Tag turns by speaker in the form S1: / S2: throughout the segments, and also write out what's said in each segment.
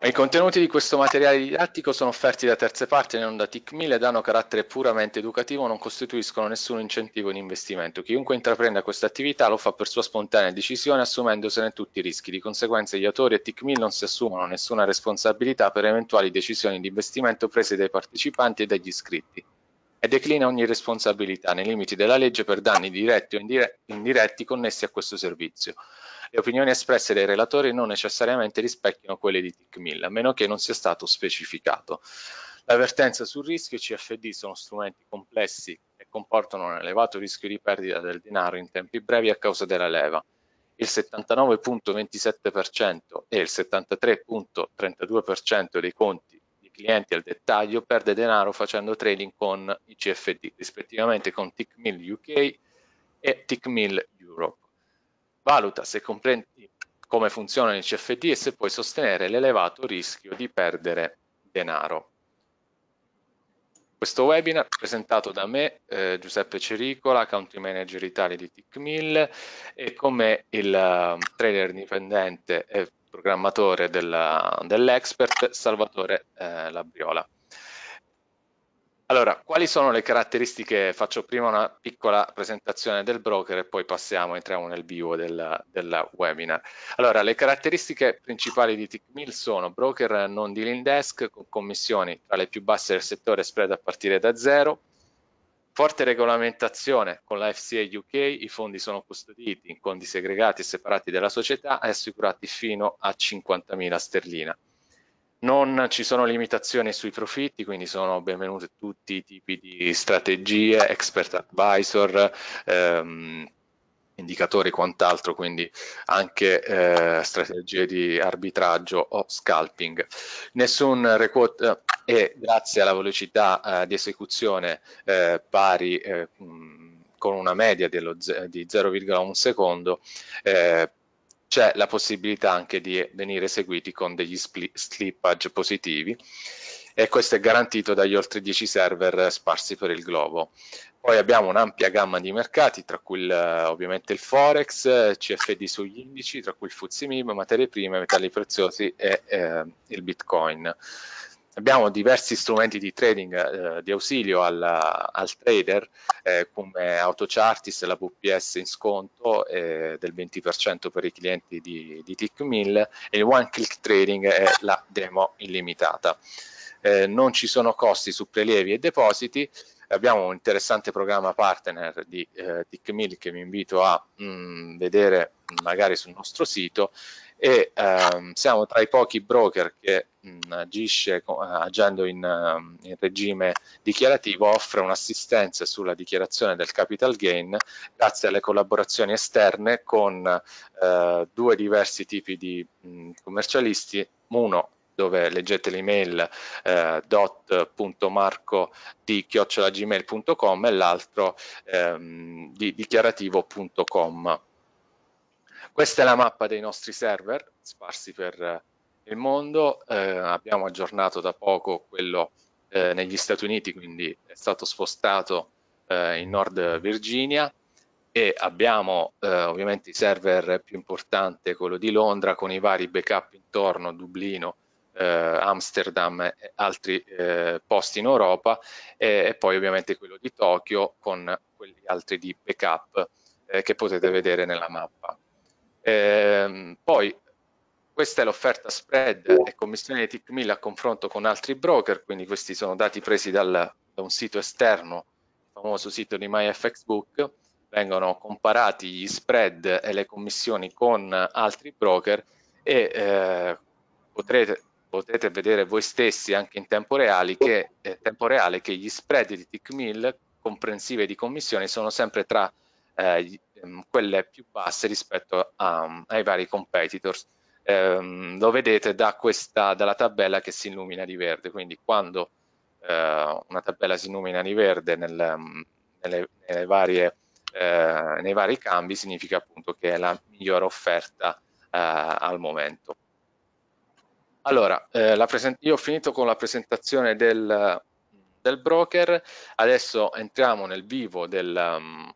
S1: I contenuti di questo materiale didattico sono offerti da terze parti e non da TIC1000 ed hanno carattere puramente educativo, non costituiscono nessun incentivo di investimento. Chiunque intraprenda questa attività lo fa per sua spontanea decisione assumendosene tutti i rischi. Di conseguenza gli autori e TIC1000 non si assumono nessuna responsabilità per eventuali decisioni di investimento prese dai partecipanti e dagli iscritti e declina ogni responsabilità nei limiti della legge per danni diretti o indiretti connessi a questo servizio. Le opinioni espresse dai relatori non necessariamente rispecchiano quelle di TIC1000, a meno che non sia stato specificato. L'avvertenza sul rischio CFD sono strumenti complessi e comportano un elevato rischio di perdita del denaro in tempi brevi a causa della leva. Il 79.27% e il 73.32% dei conti di clienti al dettaglio perde denaro facendo trading con i CFD, rispettivamente con TIC1000 UK e TIC1000 Europe. Valuta se comprendi come funzionano i CFD e se puoi sostenere l'elevato rischio di perdere denaro. Questo webinar presentato da me, eh, Giuseppe Cericola, Country Manager Italia di TIC1000 e come il uh, trader indipendente e programmatore dell'Expert dell Salvatore eh, Labriola. Allora, quali sono le caratteristiche? Faccio prima una piccola presentazione del broker e poi passiamo, entriamo nel vivo del, del webinar. Allora, le caratteristiche principali di TickMill sono broker non dealing desk con commissioni tra le più basse del settore spread a partire da zero, forte regolamentazione con la FCA UK, i fondi sono custoditi in conti segregati e separati dalla società e assicurati fino a 50.000 sterline non ci sono limitazioni sui profitti, quindi sono benvenuti tutti i tipi di strategie, expert advisor, ehm, indicatori e quant'altro, quindi anche eh, strategie di arbitraggio o scalping. Nessun requote e grazie alla velocità eh, di esecuzione eh, pari eh, con una media dello, di 0,1 secondo eh, c'è la possibilità anche di venire eseguiti con degli slippage positivi e questo è garantito dagli oltre 10 server sparsi per il globo. Poi abbiamo un'ampia gamma di mercati, tra cui il, ovviamente il Forex, CFD sugli indici, tra cui il FTSE materie prime, metalli preziosi e eh, il Bitcoin. Abbiamo diversi strumenti di trading eh, di ausilio al, al trader eh, come AutoChartis, la VPS in sconto eh, del 20% per i clienti di, di TickMill e il One Click Trading è la demo illimitata. Eh, non ci sono costi su prelievi e depositi, abbiamo un interessante programma partner di eh, TickMill che vi invito a mh, mm, vedere magari sul nostro sito e ehm, siamo tra i pochi broker che mh, agisce agendo in, in, regime dichiarativo offre un'assistenza sulla dichiarazione del capital gain grazie alle collaborazioni esterne con eh, due diversi tipi di mh, commercialisti. Uno dove leggete l'email eh, dot.marco e l'altro ehm, di dichiarativo.com questa è la mappa dei nostri server sparsi per eh, il mondo, eh, abbiamo aggiornato da poco quello eh, negli Stati Uniti, quindi è stato spostato eh, in Nord Virginia. E abbiamo eh, ovviamente i server più importanti, quello di Londra con i vari backup intorno, Dublino, eh, Amsterdam e altri posti in Europa. E, e, poi ovviamente quello di Tokyo con quelli altri di backup che potete vedere nella mappa. Eh, poi questa è l'offerta spread e commissione di TIC1000 a confronto con altri broker, quindi questi sono dati presi dal, da un sito esterno, il famoso sito di MyFXBook, vengono comparati gli spread e le commissioni con altri broker e eh, potrete, potete vedere voi stessi anche in tempo reale che, eh, tempo reale che gli spread di TIC1000 comprensive di commissioni sono sempre tra eh, ehm, quelle più basse rispetto a, ai vari competitors. Eh, lo vedete da questa, dalla tabella che si illumina di verde, quindi quando eh, una tabella si illumina di verde nel, nelle, nelle varie, eh, nei vari cambi significa appunto che è la migliore offerta eh, al momento. Allora, eh, io ho finito con la presentazione del, del broker, adesso entriamo nel vivo del, um,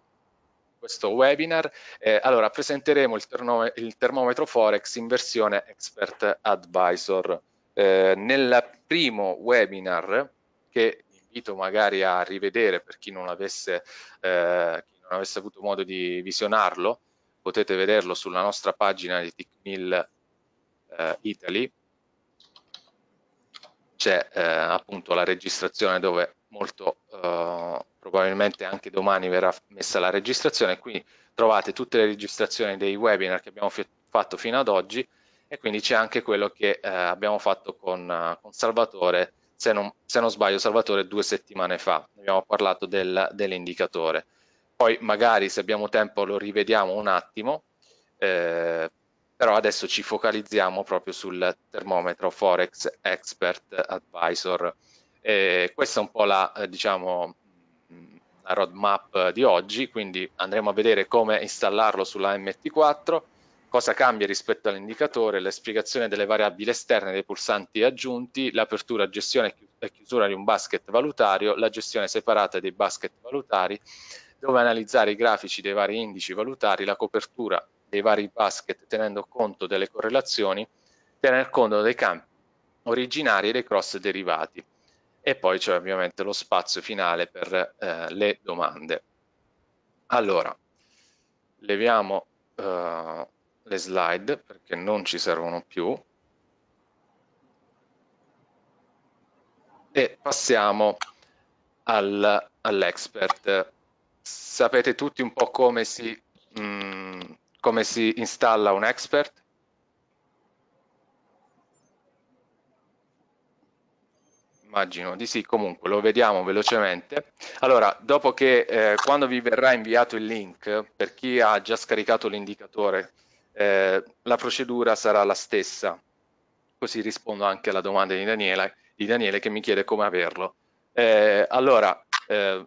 S1: questo webinar. Eh, allora, presenteremo il, il, termometro Forex in versione Expert Advisor Eh, nel primo webinar, che invito magari a rivedere per chi non avesse, eh, chi non avesse avuto modo di visionarlo, potete vederlo sulla nostra pagina di TICMIL eh, Italy, c'è eh, appunto la registrazione dove molto eh, probabilmente anche domani verrà messa la registrazione, qui trovate tutte le registrazioni dei webinar che abbiamo fatto fino ad oggi e quindi c'è anche quello che eh, abbiamo fatto con, uh, con Salvatore, se non, se non, sbaglio Salvatore due settimane fa, abbiamo parlato del, dell'indicatore. Poi magari se abbiamo tempo lo rivediamo un attimo, eh, però adesso ci focalizziamo proprio sul termometro Forex Expert Advisor. Eh, questa è un po' la, eh, diciamo, la roadmap di oggi, quindi andremo a vedere come installarlo sulla MT4, cosa cambia rispetto all'indicatore, la spiegazione delle variabili esterne dei pulsanti aggiunti, l'apertura, gestione e chiusura di un basket valutario, la gestione separata dei basket valutari, dove analizzare i grafici dei vari indici valutari, la copertura dei vari basket tenendo conto delle correlazioni, tener conto dei campi originari e dei cross derivati e poi c'è ovviamente lo spazio finale per eh, le domande. Allora, leviamo uh, le slide perché non ci servono più e passiamo al, all'expert. Sapete tutti un po' come si, mh, mm, come si installa un expert? Immagino di sì, comunque lo vediamo velocemente. Allora, dopo che eh, quando vi verrà inviato il link, per chi ha già scaricato l'indicatore, eh, la procedura sarà la stessa. Così rispondo anche alla domanda di Daniele, di Daniele che mi chiede come averlo. Eh, allora, eh,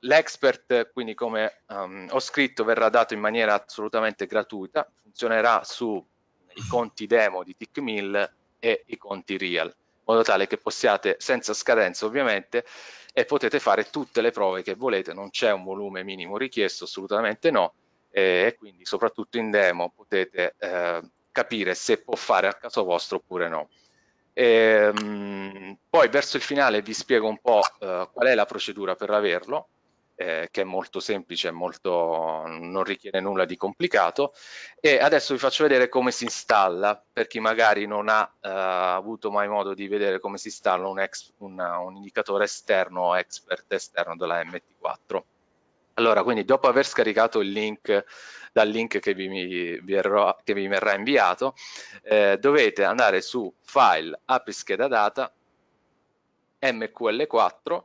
S1: l'expert, quindi come um, ho scritto, verrà dato in maniera assolutamente gratuita, funzionerà sui conti demo di TickMill e i conti real modo tale che possiate, senza scadenza ovviamente, e potete fare tutte le prove che volete, non c'è un volume minimo richiesto, assolutamente no, e quindi soprattutto in demo potete eh, capire se può fare a caso vostro oppure no. E, mh, poi verso il finale vi spiego un po' eh, qual è la procedura per averlo, eh, che è molto semplice, molto, non richiede nulla di complicato. E adesso vi faccio vedere come si installa per chi magari non ha eh, avuto mai modo di vedere come si installa un, ex, una, un indicatore esterno expert esterno della MT4 allora quindi dopo aver scaricato il link dal link che vi, vi, verrò, che vi verrà inviato eh, dovete andare su file apri scheda data MQL4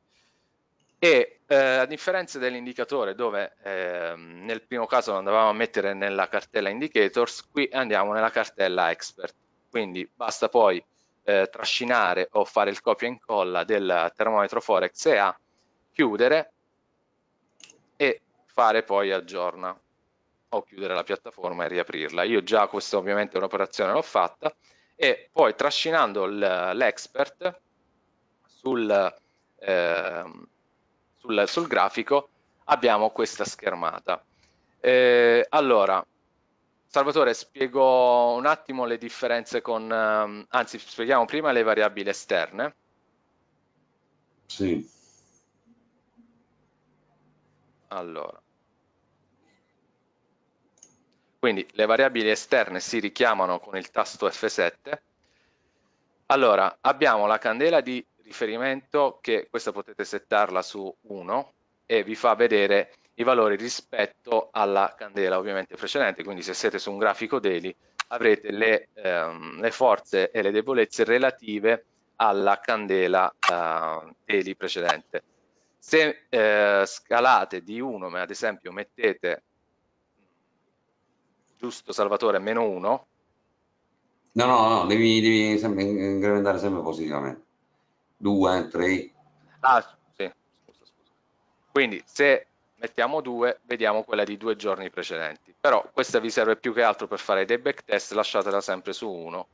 S1: e eh, a differenza dell'indicatore dove eh, nel primo caso andavamo a mettere nella cartella indicators, qui andiamo nella cartella expert, quindi basta poi eh, trascinare o fare il copia e incolla del termometro Forex EA, chiudere e fare poi aggiorna o chiudere la piattaforma e riaprirla. Io già questa ovviamente un'operazione l'ho fatta e poi trascinando l'expert sul, eh, sul, sul grafico abbiamo questa schermata. Eh, allora, Salvatore, spiego un attimo le differenze con, um, anzi spieghiamo prima le variabili esterne.
S2: Sì.
S1: Allora. Quindi le variabili esterne si richiamano con il tasto F7. Allora, abbiamo la candela di riferimento che questa potete settarla su 1 e vi fa vedere i valori rispetto alla candela ovviamente precedente, quindi se siete su un grafico daily avrete le, ehm, le forze e le debolezze relative alla candela eh, daily precedente. Se eh, scalate di 1, ma ad esempio mettete giusto Salvatore meno 1,
S2: No, no, no, devi, devi sempre incrementare sempre positivamente. 2, 3.
S1: Ah, sì, scusa, scusa. Quindi se mettiamo 2, vediamo quella di due giorni precedenti. Però questa vi serve più che altro per fare dei backtest, lasciatela sempre su 1,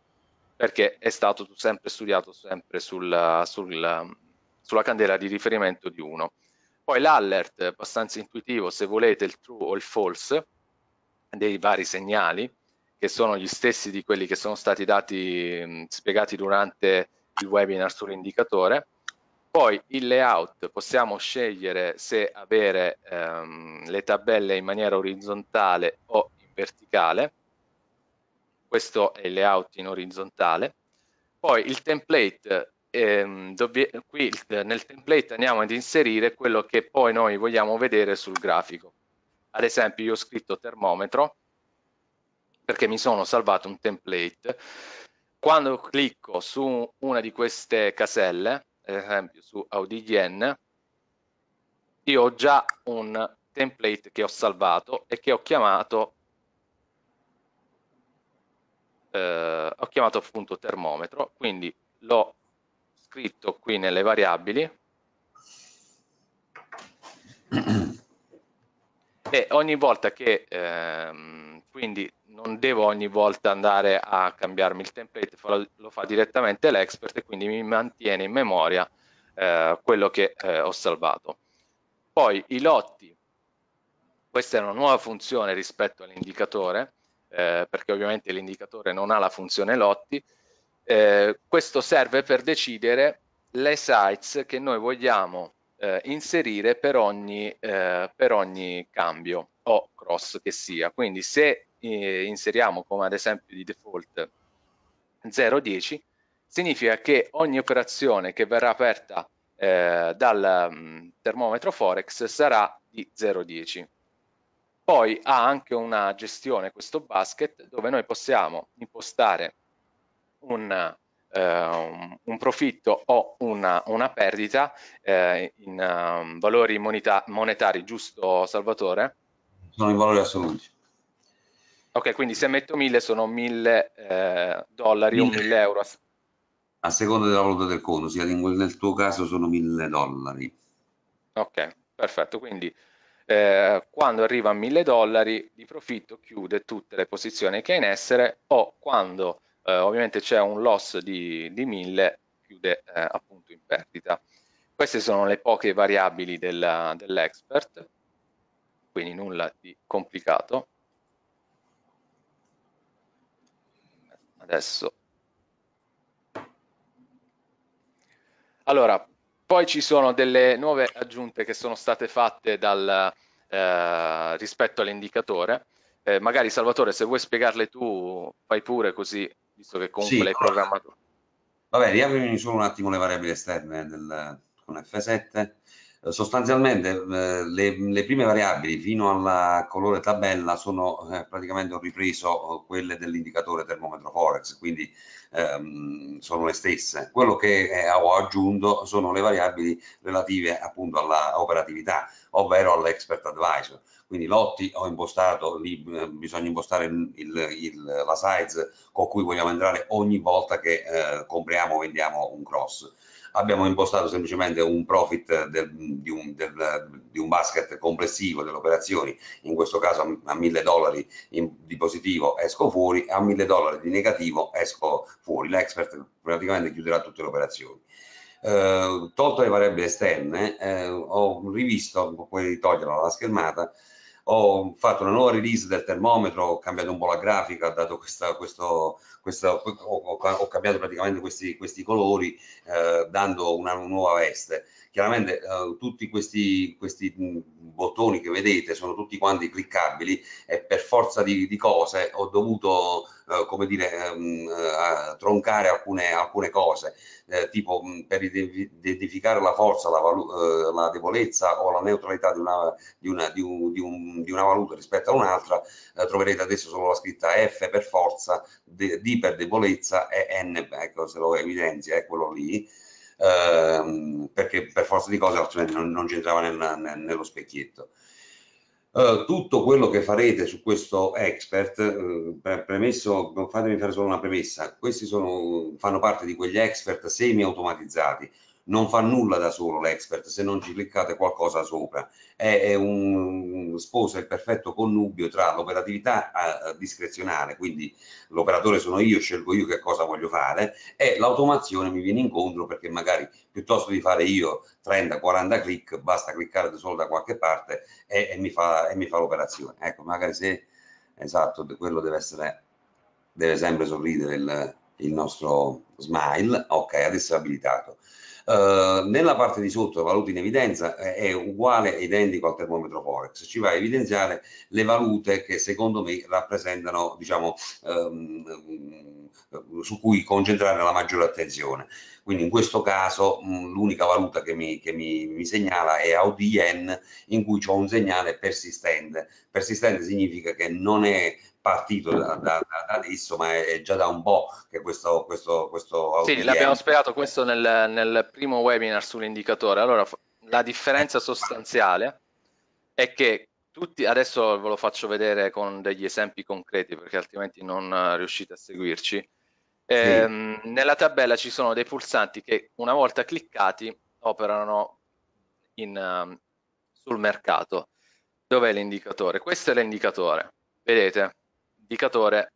S1: perché è stato sempre studiato sempre sul, sul, sulla candela di riferimento di 1. Poi l'alert, abbastanza intuitivo, se volete il true o il false, dei vari segnali, che sono gli stessi di quelli che sono stati dati, spiegati durante il webinar sull'indicatore. Poi il layout possiamo scegliere se avere ehm, le tabelle in maniera orizzontale o in verticale. Questo è il layout in orizzontale. Poi il template, ehm, qui nel template andiamo ad inserire quello che poi noi vogliamo vedere sul grafico. Ad esempio io ho scritto termometro perché mi sono salvato un template. Quando clicco su una di queste caselle, ad esempio su AudiGN, io ho già un template che ho salvato e che ho chiamato eh, ho chiamato appunto termometro, quindi l'ho scritto qui nelle variabili. E ogni volta che ehm, quindi non devo ogni volta andare a cambiarmi il template, lo fa direttamente l'expert e quindi mi mantiene in memoria eh, quello che eh, ho salvato. Poi i lotti, questa è una nuova funzione rispetto all'indicatore, eh, perché ovviamente l'indicatore non ha la funzione lotti, eh, questo serve per decidere le sites che noi vogliamo eh, inserire per ogni, eh, per ogni cambio o cross che sia. Quindi se eh, inseriamo come ad esempio di default 0,10 significa che ogni operazione che verrà aperta eh, dal um, termometro Forex sarà di 0,10. Poi ha anche una gestione questo basket dove noi possiamo impostare un, eh, un profitto o una, una perdita eh, in um, valori moneta monetari, giusto Salvatore?
S2: Sono in valori assoluti.
S1: Ok, quindi se metto 1000 sono 1000 eh, dollari 1000. o 1000 euro.
S2: A seconda della valuta del conto, sia nel tuo caso sono 1000 dollari.
S1: Ok, perfetto, quindi eh, quando arriva a 1000 dollari di profitto chiude tutte le posizioni che ha in essere o quando eh, ovviamente c'è un loss di, di 1000 chiude eh, appunto in perdita. Queste sono le poche variabili dell'expert, dell quindi nulla di complicato. Adesso. Allora, poi ci sono delle nuove aggiunte che sono state fatte dal, eh, rispetto all'indicatore. Eh, magari Salvatore, se vuoi spiegarle tu, fai pure così, visto che comunque sì, l'hai programmato.
S2: Vabbè, riaprimi solo un attimo le variabili esterne del, con F7 sostanzialmente eh, le, le, prime variabili fino al colore tabella sono eh, praticamente ho ripreso quelle dell'indicatore termometro forex quindi ehm, sono le stesse. Quello che eh, ho aggiunto sono le variabili relative appunto alla operatività ovvero all'expert advisor. Quindi lotti ho impostato lì eh, bisogna impostare il, il, la size con cui vogliamo entrare ogni volta che eh, compriamo o vendiamo un cross abbiamo impostato semplicemente un profit del, di, un, del, di, un, basket complessivo delle operazioni, in questo caso a 1000 dollari di positivo esco fuori, a 1000 dollari di negativo esco fuori, l'expert praticamente chiuderà tutte le operazioni. Eh, tolte le variabili esterne, eh, ho rivisto, puoi toglierla dalla schermata, ho fatto una nuova release del termometro, ho cambiato un po' la grafica, ho dato questa, questo, questa, ho, ho, cambiato praticamente questi, questi colori eh, dando una nuova veste. Chiaramente eh, tutti questi, questi bottoni che vedete sono tutti quanti cliccabili e per forza di, di cose ho dovuto eh, come dire, ehm, eh, troncare alcune, alcune cose, eh, tipo per identificare la forza, la, eh, la, debolezza o la neutralità di una, di una, di un, di un, una valuta rispetto a un'altra, troverete adesso solo la scritta F per forza, D per debolezza e N, ecco se lo evidenzia, è quello lì. Ehm, perché per forza di cose altrimenti non, non c'entrava nel, nel, nello specchietto. Uh, tutto quello che farete su questo expert, uh, premesso, fatemi fare solo una premessa, questi sono, fanno parte di quegli expert semi automatizzati, non fa nulla da solo l'expert se non ci cliccate qualcosa sopra, è, è un, sposa il perfetto connubio tra l'operatività eh, discrezionale, quindi l'operatore sono io, scelgo io che cosa voglio fare, e l'automazione mi viene incontro perché magari piuttosto di fare io 30-40 clic, basta cliccare solo da qualche parte e, e mi fa, fa l'operazione. Ecco, magari se, esatto, quello deve essere deve sempre sorridere il, il nostro smile, ok, adesso è abilitato. Uh, nella parte di sotto, valuta in evidenza, è uguale e identico al termometro Forex, ci va a evidenziare le valute che secondo me rappresentano, diciamo, um, su cui concentrare la maggiore attenzione. Quindi in questo caso l'unica valuta che, mi, che mi, mi, segnala è AUDN in cui ho un segnale persistente. Persistente significa che non è partito da, da, da, adesso, ma è, già da un po' che questo... questo, questo
S1: sì, l'abbiamo spiegato questo nel, nel primo webinar sull'indicatore. Allora, la differenza sostanziale è che tutti, adesso ve lo faccio vedere con degli esempi concreti perché altrimenti non riuscite a seguirci. Eh, sì. Nella tabella ci sono dei pulsanti che una volta cliccati operano in, uh, sul mercato. Dov'è l'indicatore? Questo è l'indicatore, vedete? indicatore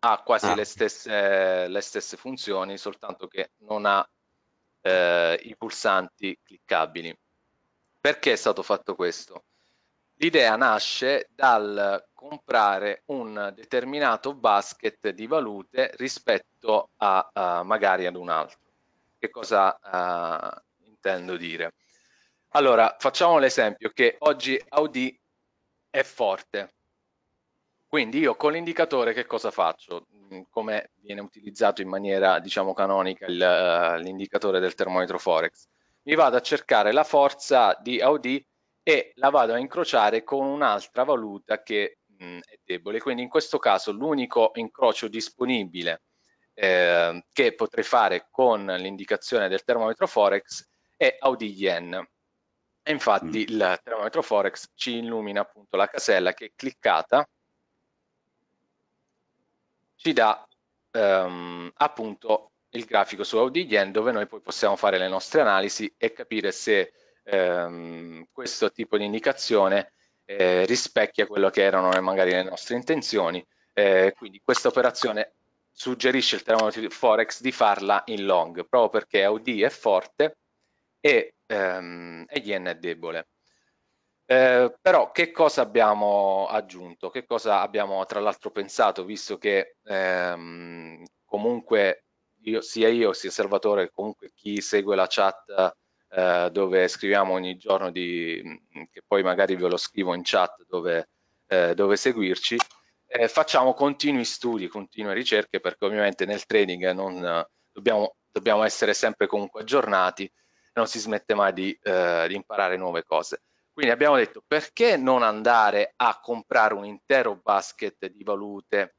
S1: ha quasi ah. le, stesse, le, stesse, funzioni, soltanto che non ha eh, i pulsanti cliccabili. Perché è stato fatto questo? L'idea nasce dal comprare un determinato basket di valute rispetto a, a magari ad un altro. Che cosa uh, intendo dire? Allora, facciamo l'esempio che oggi Audi è forte, quindi io con l'indicatore che cosa faccio? Mm, come viene utilizzato in maniera diciamo canonica eh, l'indicatore del termometro Forex? Mi vado a cercare la forza di Audi e la vado a incrociare con un'altra valuta che mh, mm, è debole. Quindi in questo caso l'unico incrocio disponibile eh, che potrei fare con l'indicazione del termometro Forex è Audi Yen. E infatti mm. il termometro Forex ci illumina appunto la casella che cliccata ci dà ehm, appunto il grafico su Audi Yen dove noi poi possiamo fare le nostre analisi e capire se ehm, questo tipo di indicazione eh, rispecchia quello che erano magari le nostre intenzioni. Eh, quindi questa operazione suggerisce il termometro Forex di farla in long, proprio perché Audi è forte e, ehm, e Yen è debole. Eh, però che cosa abbiamo aggiunto? Che cosa abbiamo tra l'altro pensato, visto che ehm, comunque io, sia io sia Salvatore, comunque chi segue la chat eh, dove scriviamo ogni giorno, di, che poi magari ve lo scrivo in chat dove, eh, dove seguirci, eh, facciamo continui studi, continue ricerche, perché ovviamente nel trading non, dobbiamo, dobbiamo essere sempre comunque aggiornati, non si smette mai di, eh, di imparare nuove cose. Quindi abbiamo detto perché non andare a comprare un intero basket di valute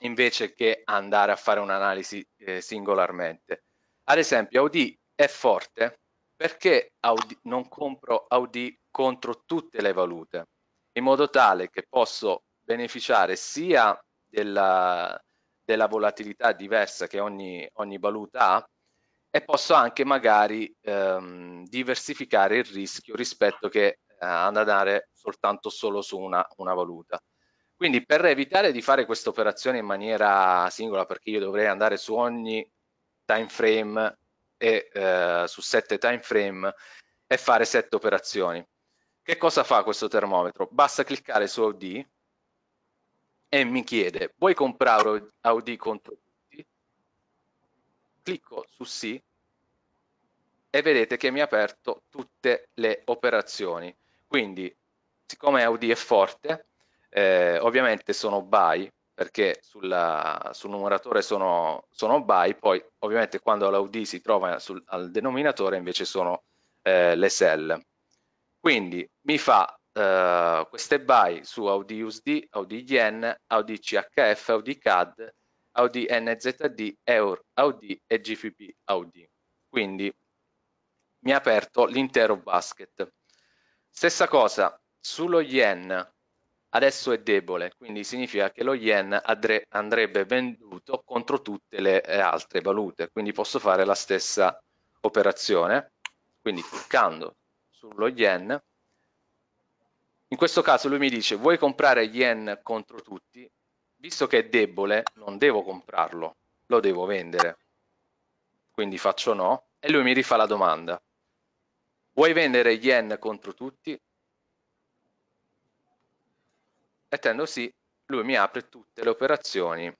S1: invece che andare a fare un'analisi eh, singolarmente. Ad esempio Audi è forte perché Audi, non compro Audi contro tutte le valute in modo tale che posso beneficiare sia della, della volatilità diversa che ogni, ogni valuta ha e posso anche magari ehm, diversificare il rischio rispetto che eh, andare soltanto solo su una, una valuta. Quindi per evitare di fare questa operazione in maniera singola, perché io dovrei andare su ogni time frame e eh, su sette time frame e fare sette operazioni. Che cosa fa questo termometro? Basta cliccare su Audi e mi chiede, vuoi comprare Audi contro clicco su sì e vedete che mi ha aperto tutte le operazioni. Quindi, siccome Audi è forte, eh, ovviamente sono buy, perché sulla, sul numeratore sono, sono buy, poi ovviamente quando l'Audi si trova sul, al denominatore invece sono eh, le sell. Quindi mi fa eh, queste buy su Audi USD, Audi Yen, Audi CHF, Audi CAD, Audi NZD, EUR, Audi e GFP Audi. Quindi mi ha aperto l'intero basket. Stessa cosa, sullo yen adesso è debole, quindi significa che lo yen andrebbe venduto contro tutte le altre valute, quindi posso fare la stessa operazione, quindi cliccando sullo yen, in questo caso lui mi dice vuoi comprare yen contro tutti? visto che è debole non devo comprarlo, lo devo vendere. Quindi faccio no e lui mi rifà la domanda. Vuoi vendere yen contro tutti? Mettendo sì, lui mi apre tutte le operazioni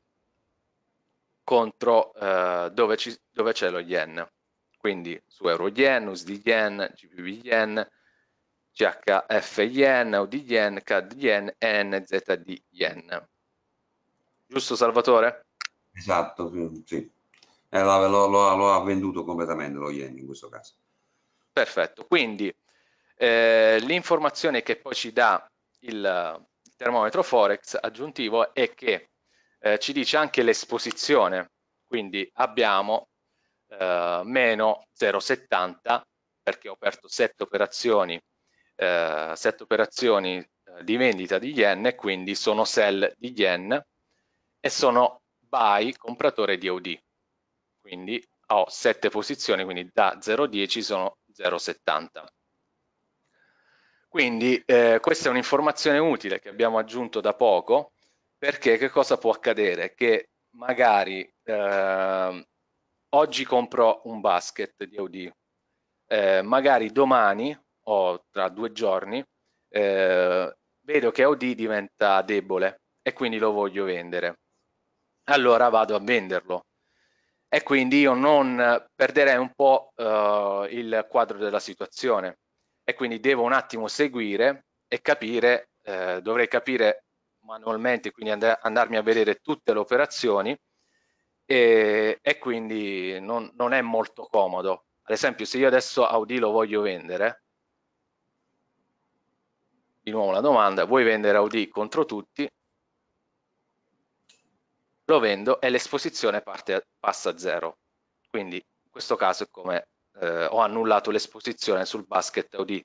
S1: contro eh, dove, c'è lo yen. Quindi su euro yen, USD yen, GBP yen, CHF yen, UD yen, CAD yen, NZD yen. Giusto Salvatore?
S2: Esatto, sì. Eh, lo, lo, lo, ha venduto completamente lo yen in questo caso.
S1: Perfetto, quindi eh, l'informazione che poi ci dà il, termometro Forex aggiuntivo è che eh, ci dice anche l'esposizione, quindi abbiamo eh, meno 0,70 perché ho aperto 7 operazioni, eh, 7 operazioni eh, di vendita di yen e quindi sono sell di yen e sono buy compratore di OD. Quindi ho 7 posizioni, quindi da 0,10 sono 0,70. Quindi eh, questa è un'informazione utile che abbiamo aggiunto da poco perché che cosa può accadere? Che magari eh, oggi compro un basket di Audi, eh, magari domani o tra due giorni eh, vedo che Audi diventa debole e quindi lo voglio vendere. Allora vado a venderlo e quindi io non perderei un po' eh, il quadro della situazione e quindi devo un attimo seguire e capire, eh, dovrei capire manualmente, quindi and andarmi a vedere tutte le operazioni e, e quindi non, non, è molto comodo. Ad esempio, se io adesso Audi lo voglio vendere, di nuovo la domanda, vuoi vendere Audi contro tutti? Lo vendo e l'esposizione passa a zero. Quindi in questo caso è come eh, ho annullato l'esposizione sul basket Audi.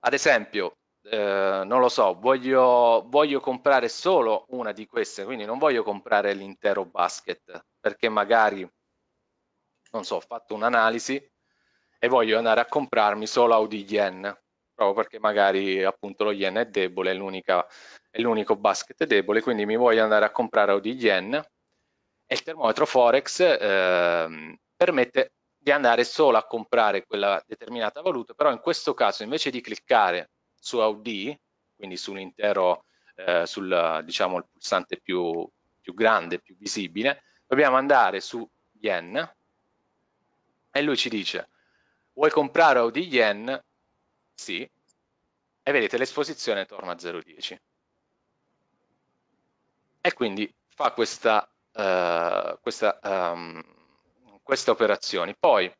S1: Ad esempio, eh, non lo so, voglio, voglio comprare solo una di queste, quindi non voglio comprare l'intero basket, perché magari, non so, ho fatto un'analisi e voglio andare a comprarmi solo Audi Yen, proprio perché magari appunto lo Yen è debole, è l'unico basket debole, quindi mi voglio andare a comprare Audi Yen e il termometro Forex eh, permette di andare solo a comprare quella determinata valuta, però in questo caso invece di cliccare su AUD, quindi sull'intero, eh, sul diciamo il pulsante più, più grande, più visibile, dobbiamo andare su Yen e lui ci dice vuoi comprare AUD Yen? Sì, e vedete l'esposizione torna a 0,10 e quindi fa questa, uh, questa, um, questa operazione. Poi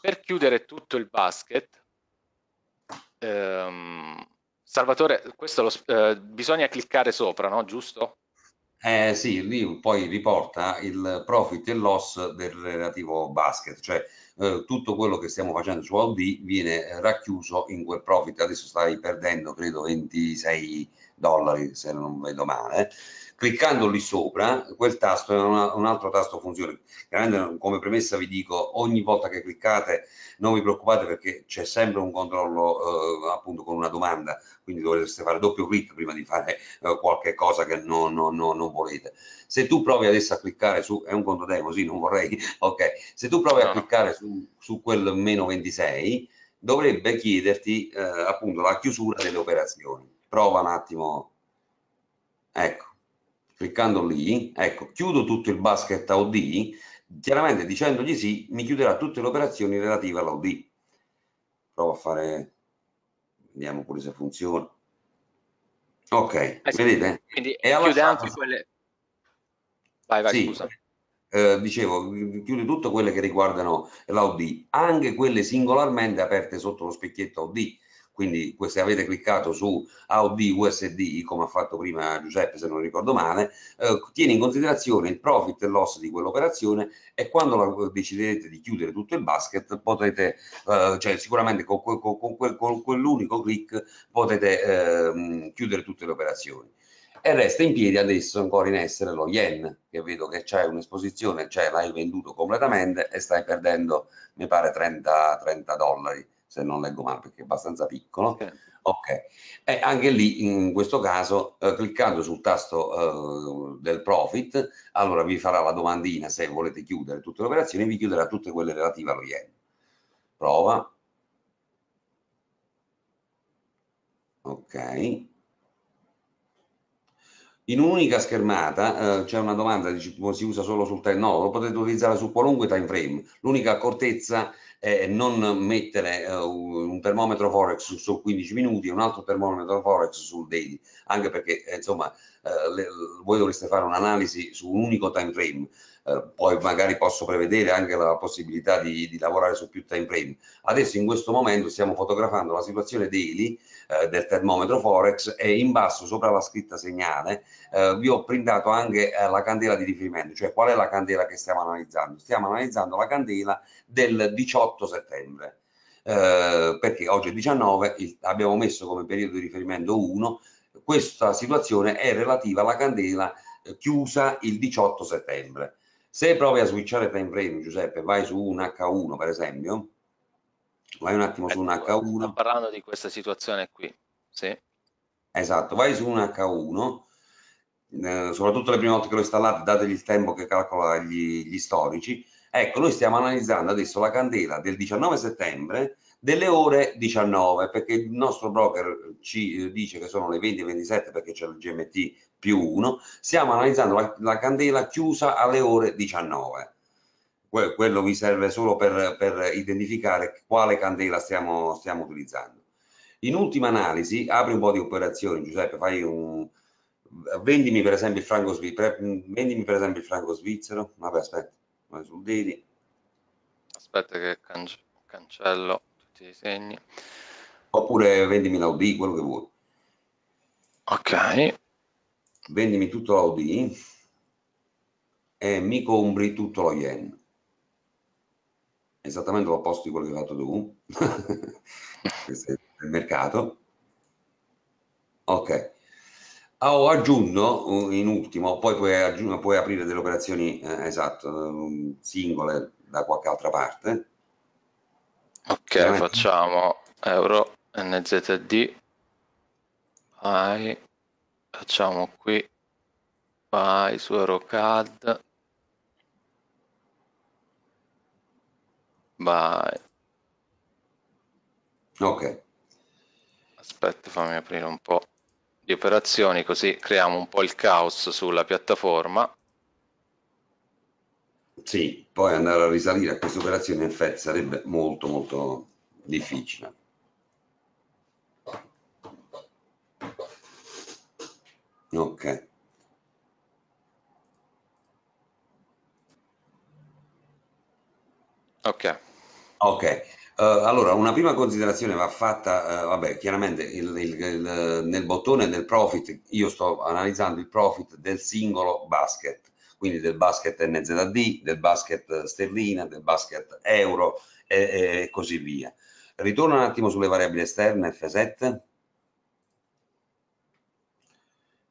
S1: per chiudere tutto il basket ehm, Salvatore, lo, eh, bisogna cliccare sopra, no? Giusto?
S2: Eh sì, lì poi riporta il profit e loss del relativo basket, cioè eh, tutto quello che stiamo facendo su AUD viene racchiuso in quel profit. Adesso stai perdendo, credo, 26 dollari, se non vedo male cliccando lì sopra, quel tasto è una, un altro tasto funzione. Chiaramente come premessa vi dico, ogni volta che cliccate non vi preoccupate perché c'è sempre un controllo eh, appunto con una domanda, quindi dovreste fare doppio clic prima di fare eh, qualche cosa che non, non, non, non, volete. Se tu provi adesso a cliccare su, è un conto demo, sì, non vorrei, ok, se tu provi a cliccare su, su quel meno 26, dovrebbe chiederti eh, appunto la chiusura delle operazioni. Prova un attimo, ecco cliccando lì, ecco, chiudo tutto il basket AOD, chiaramente dicendogli sì, mi chiuderà tutte le operazioni relative all'AOD. Provo a fare, vediamo pure se funziona. Ok, eh sì, vedete?
S1: Quindi e chiude anche quelle...
S2: Vai, vai, sì, scusa. Eh, dicevo, chiude tutte quelle che riguardano l'AOD, anche quelle singolarmente aperte sotto lo specchietto AOD quindi se avete cliccato su AOD USD come ha fatto prima Giuseppe se non ricordo male eh, tiene in considerazione il profit e loss di quell'operazione e quando la, deciderete di chiudere tutto il basket potete eh, cioè sicuramente con, con, con, con quell'unico clic potete eh, chiudere tutte le operazioni. E resta in piedi adesso ancora in essere lo yen che vedo che c'è un'esposizione cioè l'hai venduto completamente e stai perdendo mi pare 30, 30 dollari se non leggo male perché è abbastanza piccolo. Okay. ok, e anche lì in questo caso eh, cliccando sul tasto eh, del profit, allora vi farà la domandina se volete chiudere tutte le operazioni, vi chiuderà tutte quelle relative allo yen. Prova. Ok. In un'unica schermata eh, c'è una domanda, dice, si usa solo sul time, no, lo potete utilizzare su qualunque time frame. L'unica accortezza è non mettere uh, un termometro Forex su, su, 15 minuti e un altro termometro Forex sul daily, anche perché eh, insomma eh, le, voi dovreste fare un'analisi su un unico time frame. Eh, poi magari posso prevedere anche la possibilità di, di, lavorare su più time frame. Adesso in questo momento stiamo fotografando la situazione daily eh, del termometro Forex e in basso sopra la scritta segnale eh, vi ho printato anche eh, la candela di riferimento, cioè qual è la candela che stiamo analizzando? Stiamo analizzando la candela del 18 settembre. Eh, perché oggi è 19, il, abbiamo messo come periodo di riferimento 1, questa situazione è relativa alla candela chiusa il 18 settembre. Se provi a switchare time frame, Giuseppe, vai su un H1 per esempio, vai un attimo su un H1.
S1: Sto parlando di questa situazione qui, sì.
S2: Esatto, vai su un H1, eh, soprattutto le prime volte che lo installate, dategli il tempo che calcola gli, gli storici. Ecco, noi stiamo analizzando adesso la candela del 19 settembre delle ore 19 perché il nostro broker ci dice che sono le 20 e 27 perché c'è il GMT più 1, stiamo analizzando la, la candela chiusa alle ore 19. Que quello vi serve solo per, per identificare quale candela stiamo, stiamo, utilizzando. In ultima analisi, apri un po' di operazioni, Giuseppe, fai un... Vendimi per esempio il franco svizzero, vendimi per esempio il franco svizzero, vabbè aspetta, vai sul daily.
S1: Aspetta che canc cancello i segni.
S2: Oppure vendimi l'Audi, quello che vuoi.
S1: Ok
S2: vendimi tutto l'Audi e mi compri tutto lo yen. Esattamente l'opposto di quello che hai fatto tu. Questo è il mercato. Ok. Ho aggiunto uh, in ultimo, poi puoi, puoi aprire delle operazioni eh, esatto, singole da qualche altra parte.
S1: Ok, Veramente. facciamo euro NZD. Vai. Facciamo qui. Vai su AutoCAD vai.
S2: Ok.
S1: Aspetta fammi aprire un po' di operazioni così creiamo un po' il caos sulla piattaforma
S2: sì, poi andare a risalire a queste operazioni in effetti sarebbe molto molto difficile Ok.
S1: Ok.
S2: Ok. Uh, allora, una prima considerazione va fatta, uh, vabbè, chiaramente il, il, il, nel bottone del profit, io sto analizzando il profit del singolo basket, quindi del basket NZD, del basket sterlina, del basket euro e, e così via. Ritorno un attimo sulle variabili esterne F7.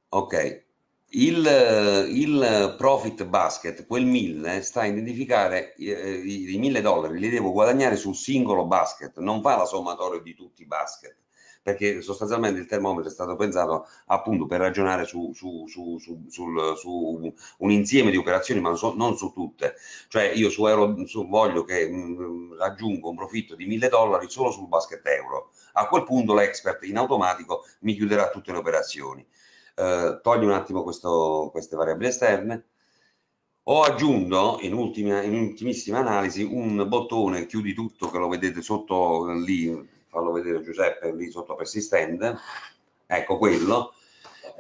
S2: Ok, il, il, profit basket, quel 1000, sta a identificare eh, i, i 1000 dollari, li devo guadagnare sul singolo basket, non fa la sommatoria di tutti i basket, perché sostanzialmente il termometro è stato pensato appunto per ragionare su, su, su, sul, su un insieme di operazioni, ma non su tutte. Cioè io su euro voglio che mh, mm, raggiungo un profitto di 1000 dollari solo sul basket euro. A quel punto l'expert in automatico mi chiuderà tutte le operazioni eh, togli un attimo questo, queste variabili esterne. Ho aggiunto in, ultima, in ultimissima analisi un bottone chiudi tutto che lo vedete sotto lì, fallo vedere Giuseppe, lì sotto persistente, ecco quello.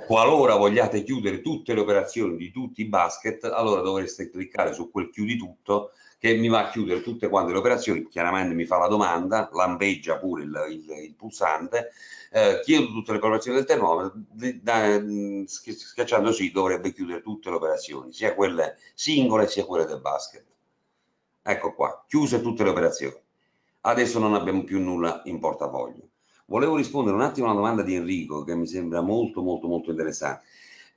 S2: Qualora vogliate chiudere tutte le operazioni di tutti i basket, allora dovreste cliccare su quel chiudi tutto che mi va a chiudere tutte quante le operazioni, chiaramente mi fa la domanda, lampeggia pure il, il, il pulsante, eh, chiedo tutte le operazioni del termometro, da, mm, schiacciando sì dovrebbe chiudere tutte le operazioni, sia quelle singole sia quelle del basket. Ecco qua, chiuse tutte le operazioni. Adesso non abbiamo più nulla in portafoglio. Volevo rispondere un attimo alla domanda di Enrico che mi sembra molto molto molto interessante.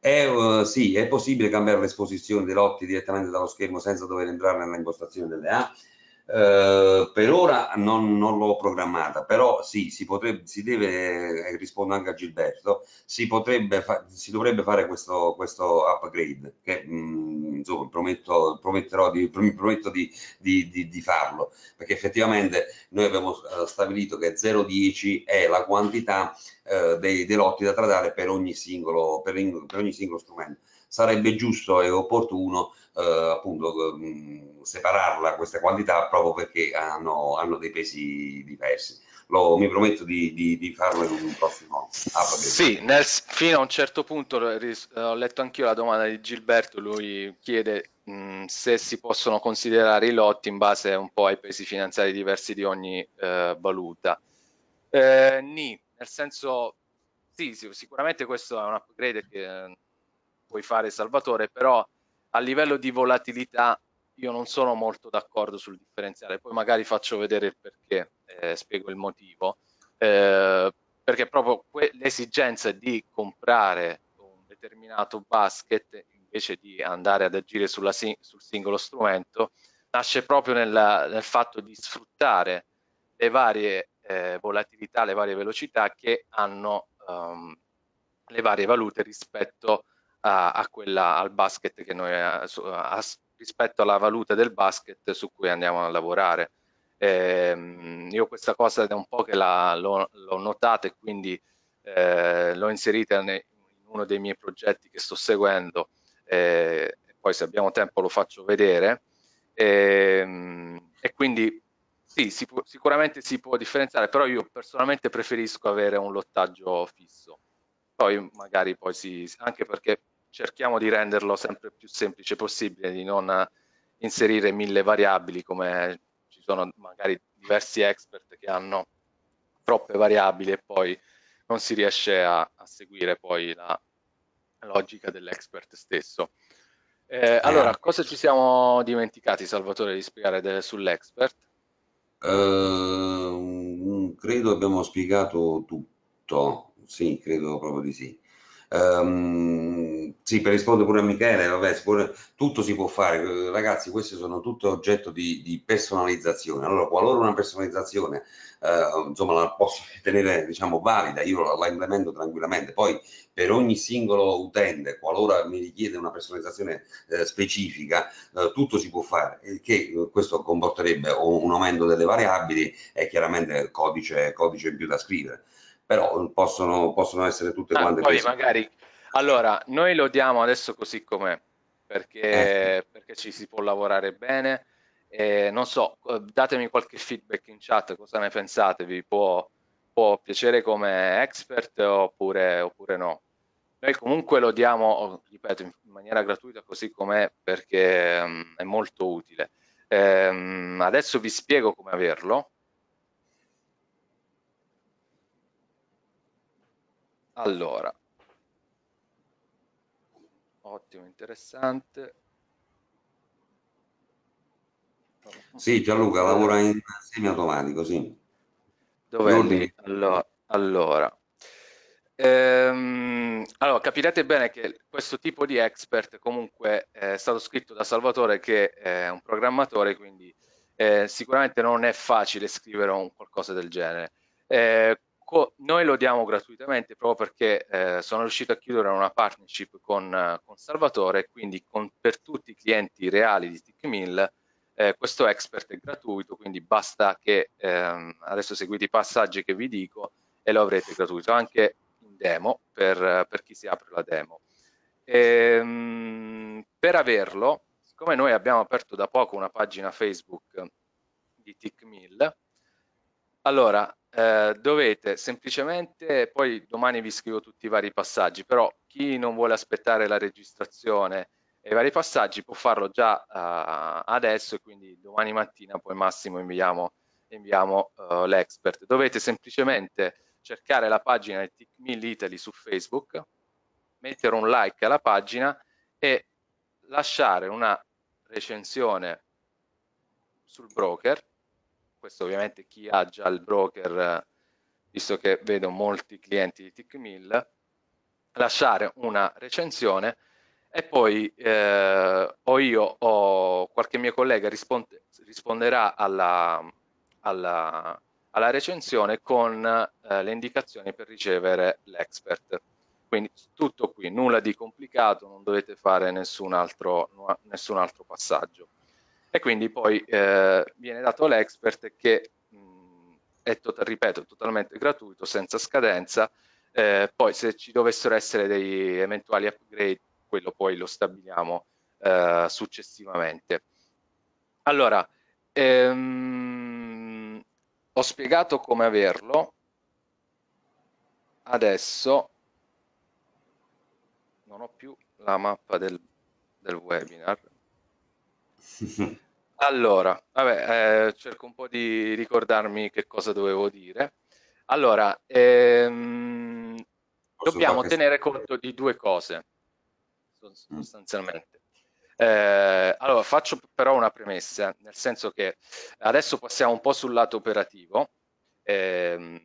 S2: È, uh, sì, è possibile cambiare l'esposizione dei lotti direttamente dallo schermo senza dover entrare nella impostazione delle A? Uh, per ora non, non l'ho programmata, però sì, si, potrebbe, si deve, eh, rispondo anche a Gilberto, si, potrebbe fa, si dovrebbe fare questo, questo upgrade, che mh, mm, insomma prometto, prometterò di, prometto di, di, di, di, farlo, perché effettivamente noi abbiamo stabilito che 0,10 è la quantità uh, dei, dei, lotti da tradare per ogni singolo, per, per ogni singolo strumento. Sarebbe giusto e opportuno eh, appunto mh, mm, separarla queste quantità proprio perché hanno, hanno dei pesi diversi. Lo, mi prometto di, di, di, farlo in un prossimo
S1: update. Sì, nel, fino a un certo punto ho letto anch'io la domanda di Gilberto, lui chiede se si possono considerare i lotti in base un po' ai pesi finanziari diversi di ogni eh, valuta. Eh, ni, nel senso, sì, sì, sicuramente questo è un upgrade che eh, puoi fare Salvatore, però a livello di volatilità io non sono molto d'accordo sul differenziale, poi magari faccio vedere il perché, eh, spiego il motivo, eh, perché proprio l'esigenza di comprare un determinato basket invece di andare ad agire sulla, sul singolo strumento nasce proprio nella, nel fatto di sfruttare le varie eh, volatilità, le varie velocità che hanno um, le varie valute rispetto a, a quella, al basket che noi, a, a, rispetto alla valuta del basket su cui andiamo a lavorare. Eh, io questa cosa è un po' che l'ho, notata e quindi eh, l'ho inserita in uno dei miei progetti che sto seguendo, eh, poi se abbiamo tempo lo faccio vedere. Eh, e quindi sì, si può, sicuramente si può differenziare, però io personalmente preferisco avere un lottaggio fisso. Poi magari poi si, anche perché cerchiamo di renderlo sempre più semplice possibile, di non inserire mille variabili come ci sono magari diversi expert che hanno troppe variabili e poi non si riesce a, a seguire poi la logica dell'expert stesso. Eh, allora, cosa ci siamo dimenticati, Salvatore, di spiegare sull'expert?
S2: Uh, credo abbiamo spiegato tutto, sì, credo proprio di sì. Um, sì, per rispondere pure a Michele, vabbè, pure, tutto si può fare, ragazzi, questi sono tutti oggetto di, di personalizzazione. Allora, qualora una personalizzazione, uh, insomma, la posso tenere, diciamo, valida, io la, la implemento tranquillamente. Poi, per ogni singolo utente, qualora mi richiede una personalizzazione uh, specifica, uh, tutto si può fare, che questo comporterebbe un aumento delle variabili e chiaramente codice, codice in più da scrivere però possono, possono essere tutte ah, quante
S1: poi cose. magari allora noi lo diamo adesso così com'è perché, eh. perché ci si può lavorare bene. E non so datemi qualche feedback in chat cosa ne pensate? Vi può, può piacere come expert oppure, oppure no? Noi comunque lo diamo ripeto in maniera gratuita così com'è perché um, è molto utile. Ehm, adesso vi spiego come averlo Allora, ottimo, interessante.
S2: Sì, Gianluca lavora in semi-automatico, sì.
S1: Dov'è Allora, allora. Ehm, allora, capirete bene che questo tipo di expert comunque è stato scritto da Salvatore che è un programmatore, quindi eh, sicuramente non è facile scrivere un qualcosa del genere. Eh, noi lo diamo gratuitamente proprio perché eh, sono riuscito a chiudere una partnership con, eh, con Salvatore, quindi con, per tutti i clienti reali di TickMill eh, questo expert è gratuito, quindi basta che ehm, adesso seguite i passaggi che vi dico e lo avrete gratuito anche in demo per, per chi si apre la demo. Ehm, per averlo, siccome noi abbiamo aperto da poco una pagina Facebook di TickMill, allora eh, dovete semplicemente, poi domani vi scrivo tutti i vari passaggi, però chi non vuole aspettare la registrazione e i vari passaggi può farlo già uh, adesso e quindi domani mattina poi massimo inviamo, inviamo uh, l'expert. Dovete semplicemente cercare la pagina di TickMill Italy su Facebook, mettere un like alla pagina e lasciare una recensione sul broker questo ovviamente chi ha già il broker, visto che vedo molti clienti di TickMill, lasciare una recensione e poi eh, o io o qualche mio collega risponde, risponderà alla, alla, alla, recensione con eh, le indicazioni per ricevere l'expert. Quindi tutto qui, nulla di complicato, non dovete fare nessun altro, nessun altro passaggio. E quindi poi eh, viene dato l'expert che mh, è, to ripeto, totalmente gratuito, senza scadenza. Eh, poi se ci dovessero essere dei eventuali upgrade, quello poi lo stabiliamo eh, successivamente. Allora, ehm, ho spiegato come averlo, adesso non ho più la mappa del, del webinar. Allora, vabbè, eh, cerco un po' di ricordarmi che cosa dovevo dire. Allora, ehm, dobbiamo tenere conto di due cose, mm. sostanzialmente. Eh, allora, faccio però una premessa, nel senso che adesso passiamo un po' sul lato operativo, ehm,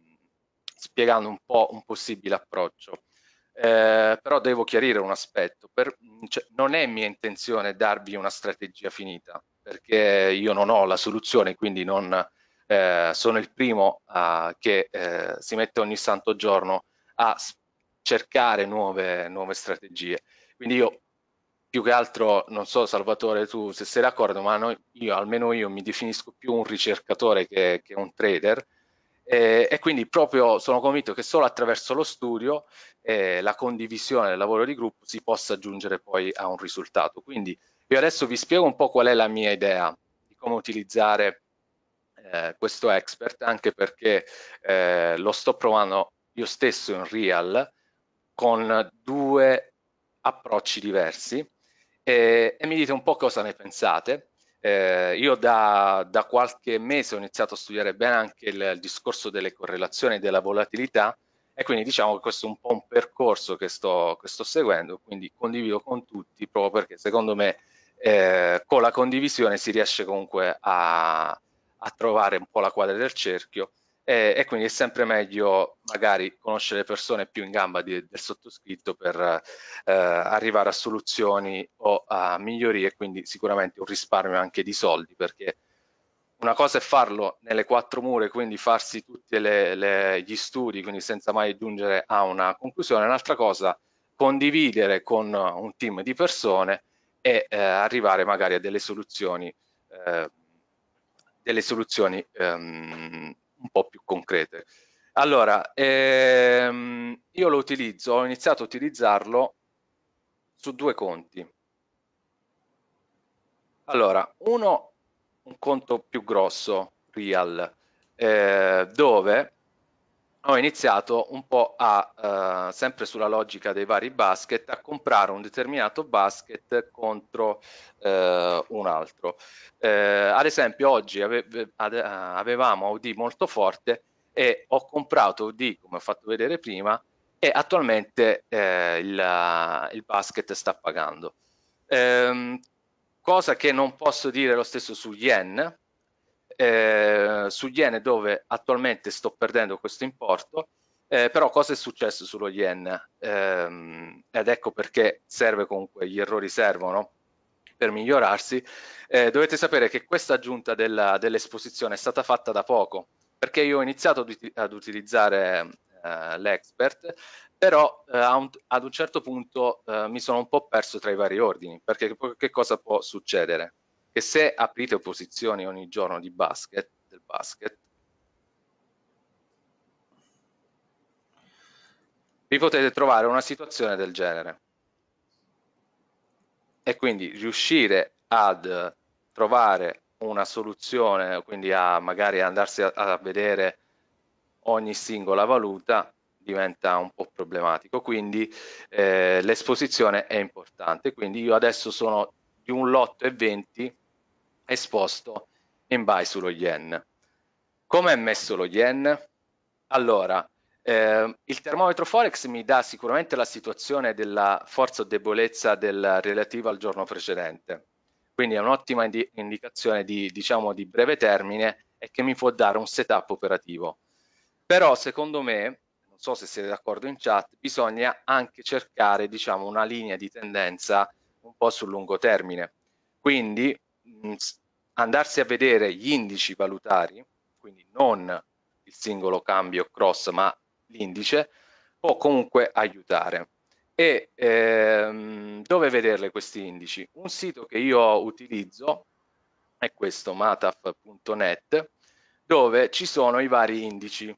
S1: spiegando un po' un possibile approccio. Eh, però devo chiarire un aspetto, per, cioè, non è mia intenzione darvi una strategia finita, perché io non ho la soluzione, quindi non eh, sono il primo a, che eh, si mette ogni santo giorno a cercare nuove, nuove strategie. Quindi io più che altro, non so Salvatore tu se sei d'accordo, ma noi, io, almeno io mi definisco più un ricercatore che, che un trader, e, e, quindi proprio sono convinto che solo attraverso lo studio e la condivisione del lavoro di gruppo si possa giungere poi a un risultato. Quindi io adesso vi spiego un po' qual è la mia idea di come utilizzare eh, questo expert, anche perché eh, lo sto provando io stesso in real con due approcci diversi e, e mi dite un po' cosa ne pensate eh, io da, da, qualche mese ho iniziato a studiare bene anche il, il, discorso delle correlazioni e della volatilità e quindi diciamo che questo è un po' un percorso che sto, che sto seguendo, quindi condivido con tutti proprio perché secondo me eh, con la condivisione si riesce comunque a, a trovare un po' la quadra del cerchio e, e, quindi è sempre meglio magari conoscere persone più in gamba di, del sottoscritto per eh, arrivare a soluzioni o a migliorie, quindi sicuramente un risparmio anche di soldi, perché una cosa è farlo nelle quattro mura, quindi farsi tutti gli studi, quindi senza mai giungere a una conclusione, un'altra cosa condividere con un team di persone e eh, arrivare magari a delle soluzioni, eh, delle soluzioni ehm, un po' più concrete. Allora, ehm, io lo utilizzo, ho iniziato a utilizzarlo su due conti. Allora, uno, un conto più grosso, Real, eh, dove ho iniziato un po' a, eh, sempre sulla logica dei vari basket, a comprare un determinato basket contro eh, un altro. Eh, ad esempio oggi ave avevamo OD molto forte e ho comprato OD, come ho fatto vedere prima, e attualmente eh, il, il, basket sta pagando. Ehm, cosa che non posso dire lo stesso su Yen, eh, sugli yen dove attualmente sto perdendo questo importo, eh, però cosa è successo sullo yen? Eh, ed ecco perché serve comunque, gli errori servono per migliorarsi. Eh, dovete sapere che questa aggiunta dell'esposizione è stata fatta da poco, perché io ho iniziato ad, utilizzare eh, l'expert, però eh, un, ad un certo punto mi sono un po' perso tra i vari ordini, perché che cosa può succedere? Che se aprite posizioni ogni giorno di basket, del basket, vi potete trovare una situazione del genere. E quindi riuscire ad trovare una soluzione, quindi a magari andarsi a, a vedere ogni singola valuta diventa un po' problematico, quindi eh, l'esposizione è importante, quindi io adesso sono di un lotto e 20 esposto in buy sullo yen. Come è messo lo yen? Allora, eh, il termometro Forex mi dà sicuramente la situazione della forza o debolezza del, relativa al giorno precedente, quindi è un'ottima indi indicazione di, diciamo, di breve termine e che mi può dare un setup operativo. Però secondo me, non so se siete d'accordo in chat, bisogna anche cercare diciamo, una linea di tendenza un po' sul lungo termine. Quindi andarsi a vedere gli indici valutari, quindi non il singolo cambio cross, ma l'indice, può comunque aiutare. E ehm, dove vederle questi indici? Un sito che io utilizzo è questo mataf.net dove ci sono i vari indici.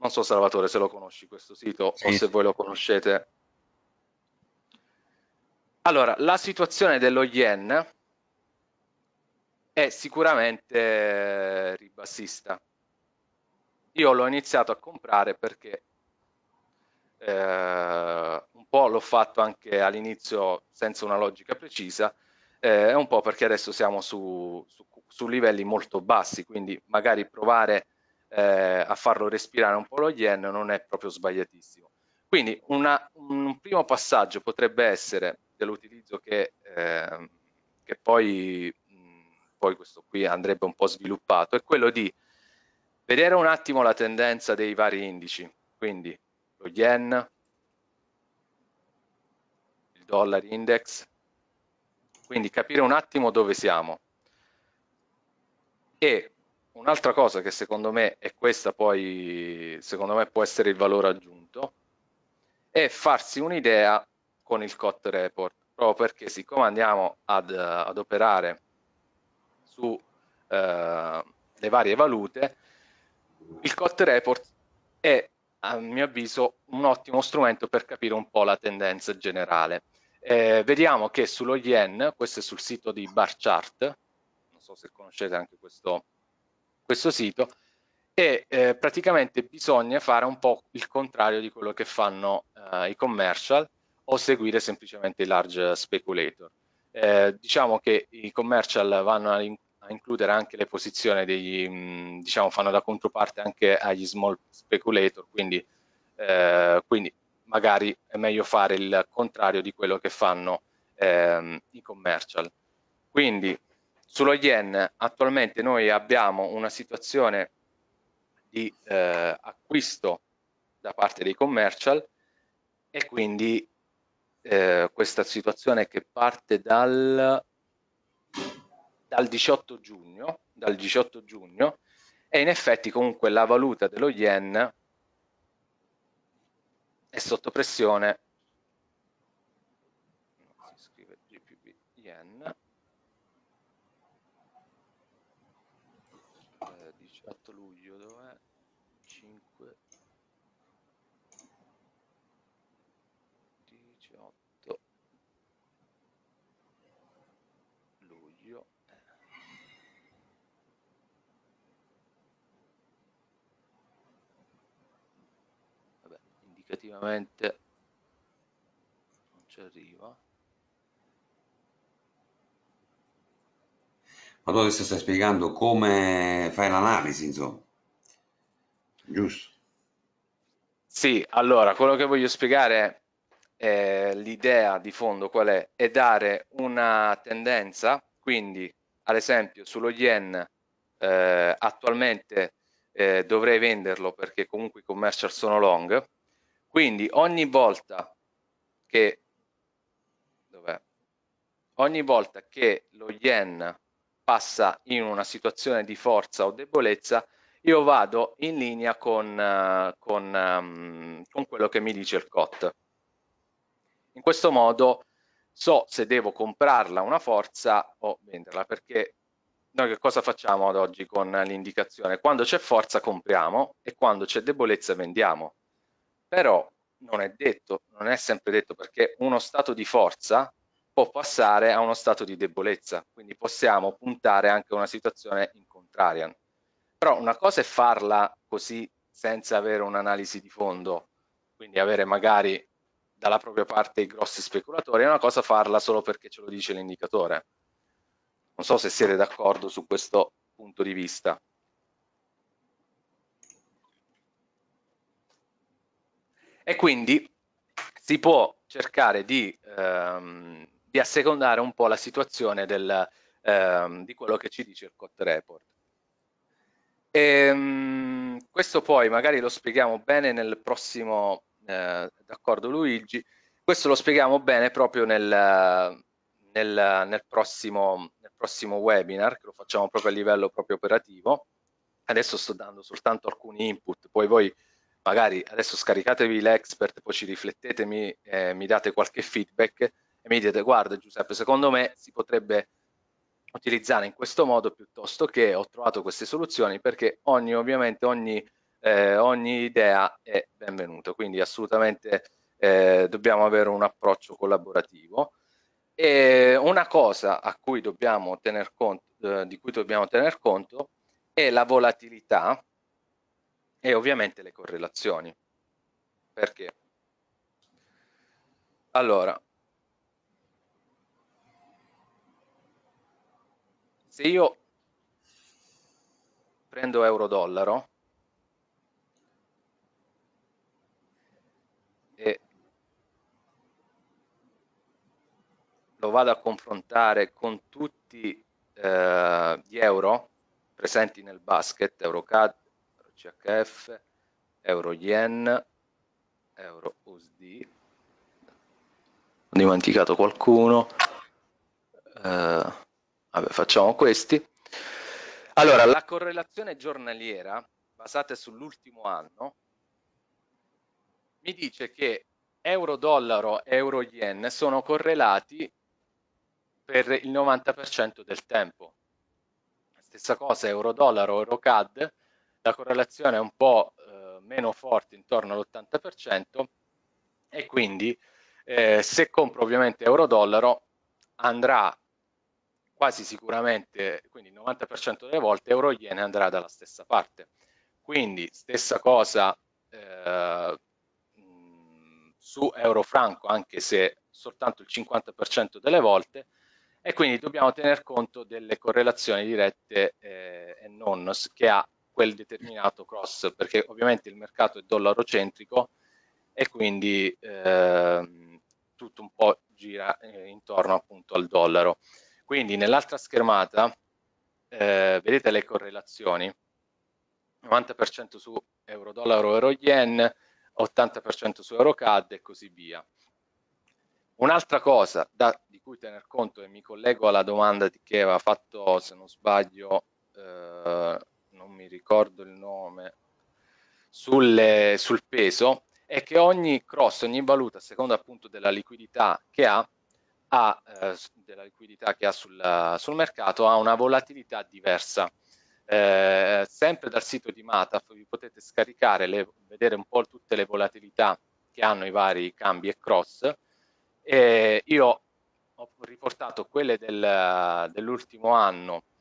S1: Non so Salvatore se lo conosci questo sito sì. o se voi lo conoscete. Allora, la situazione dello yen è sicuramente ribassista. Io l'ho iniziato a comprare perché eh, un po' l'ho fatto anche all'inizio senza una logica precisa, eh, un po' perché adesso siamo su, su, su livelli molto bassi, quindi magari provare eh, a farlo respirare un po' lo yen non è proprio sbagliatissimo. Quindi una, un primo passaggio potrebbe essere dell'utilizzo che, eh, che poi, poi questo qui andrebbe un po' sviluppato, è quello di vedere un attimo la tendenza dei vari indici, quindi lo yen, il dollar index, quindi capire un attimo dove siamo. E un'altra cosa che secondo me è questa poi, secondo me può essere il valore aggiunto, è farsi un'idea con il COT report, proprio perché siccome andiamo ad, ad operare su eh, varie valute, il COT report è a mio avviso un ottimo strumento per capire un po' la tendenza generale. Eh, vediamo che sullo yen, questo è sul sito di Bar Chart, non so se conoscete anche questo, questo sito, e eh, praticamente bisogna fare un po' il contrario di quello che fanno eh, i commercial o seguire semplicemente i large speculator. Eh, diciamo che i commercial vanno a, includere anche le posizioni degli, diciamo, fanno da controparte anche agli small speculator, quindi, eh, quindi magari è meglio fare il contrario di quello che fanno ehm, i commercial. Quindi sullo yen attualmente noi abbiamo una situazione di eh, acquisto da parte dei commercial e quindi eh, questa situazione che parte dal, dal 18 giugno, dal 18 giugno e in effetti comunque la valuta dello yen è sotto pressione si scrive GPB yen eh, 18 luglio dov'è 5 18 luglio indicativamente non ci arriva.
S2: Ma tu adesso stai spiegando come fai l'analisi insomma. Giusto?
S1: Sì allora quello che voglio spiegare è l'idea di fondo qual è? È dare una tendenza quindi ad esempio sullo yen eh, attualmente eh, dovrei venderlo perché comunque i commercial sono long quindi ogni volta che, ogni volta che lo yen passa in una situazione di forza o debolezza, io vado in linea con, con, um, con quello che mi dice il COT. In questo modo so se devo comprarla una forza o venderla, perché noi che cosa facciamo ad oggi con l'indicazione? Quando c'è forza compriamo e quando c'è debolezza vendiamo però non è detto, non è sempre detto perché uno stato di forza può passare a uno stato di debolezza, quindi possiamo puntare anche a una situazione in contrarian. Però una cosa è farla così senza avere un'analisi di fondo, quindi avere magari dalla propria parte i grossi speculatori, è una cosa farla solo perché ce lo dice l'indicatore. Non so se siete d'accordo su questo punto di vista. E quindi si può cercare di, ehm, di assecondare un po' la situazione del, ehm, di quello che ci dice il COT report. E, ehm, questo poi magari lo spieghiamo bene nel prossimo, eh, d'accordo Luigi, questo lo spieghiamo bene proprio nel, nel, nel, prossimo, nel prossimo webinar, che lo facciamo proprio a livello proprio operativo. Adesso sto dando soltanto alcuni input, poi voi magari adesso scaricatevi l'expert, poi ci riflettete, mi, eh, mi date qualche feedback e mi dite guarda Giuseppe, secondo me si potrebbe utilizzare in questo modo piuttosto che ho trovato queste soluzioni perché ogni ovviamente ogni, eh, ogni idea è benvenuta, quindi assolutamente eh, dobbiamo avere un approccio collaborativo. E una cosa a cui dobbiamo tener conto, eh, di cui dobbiamo tener conto è la volatilità e ovviamente le correlazioni. Perché? Allora, se io prendo euro-dollaro e lo vado a confrontare con tutti eh, gli euro presenti nel basket, EuroCAD, CHF, Euro Yen, Euro USD, ho dimenticato qualcuno, eh, vabbè facciamo questi. Allora, la correlazione giornaliera basata sull'ultimo anno mi dice che euro-dollaro e euro-yen sono correlati per il 90% del tempo. Stessa cosa euro-dollaro, euro-CAD, la correlazione è un po' eh, meno forte, intorno all'80%, e quindi eh, se compro ovviamente euro-dollaro andrà quasi sicuramente, quindi il 90% delle volte euro-yen andrà dalla stessa parte. Quindi stessa cosa eh, su euro-franco, anche se soltanto il 50% delle volte, e quindi dobbiamo tener conto delle correlazioni dirette eh, e non che ha quel determinato cross, perché ovviamente il mercato è dollaro-centrico e quindi eh, tutto un po' gira eh, intorno appunto al dollaro. Quindi nell'altra schermata eh, vedete le correlazioni, 90% su euro-dollaro, euro-yen, 80% su euro-CAD e così via. Un'altra cosa da, di cui tener conto, e mi collego alla domanda che aveva fatto, se non sbaglio, eh, non mi ricordo il nome, sulle, sul peso, è che ogni cross, ogni valuta, a seconda appunto della liquidità che ha, ha eh, della liquidità che ha sul, sul, mercato, ha una volatilità diversa. Eh, sempre dal sito di Mataf vi potete scaricare, le, vedere un po' tutte le volatilità che hanno i vari cambi e cross. E io ho riportato quelle del, dell'ultimo anno eh,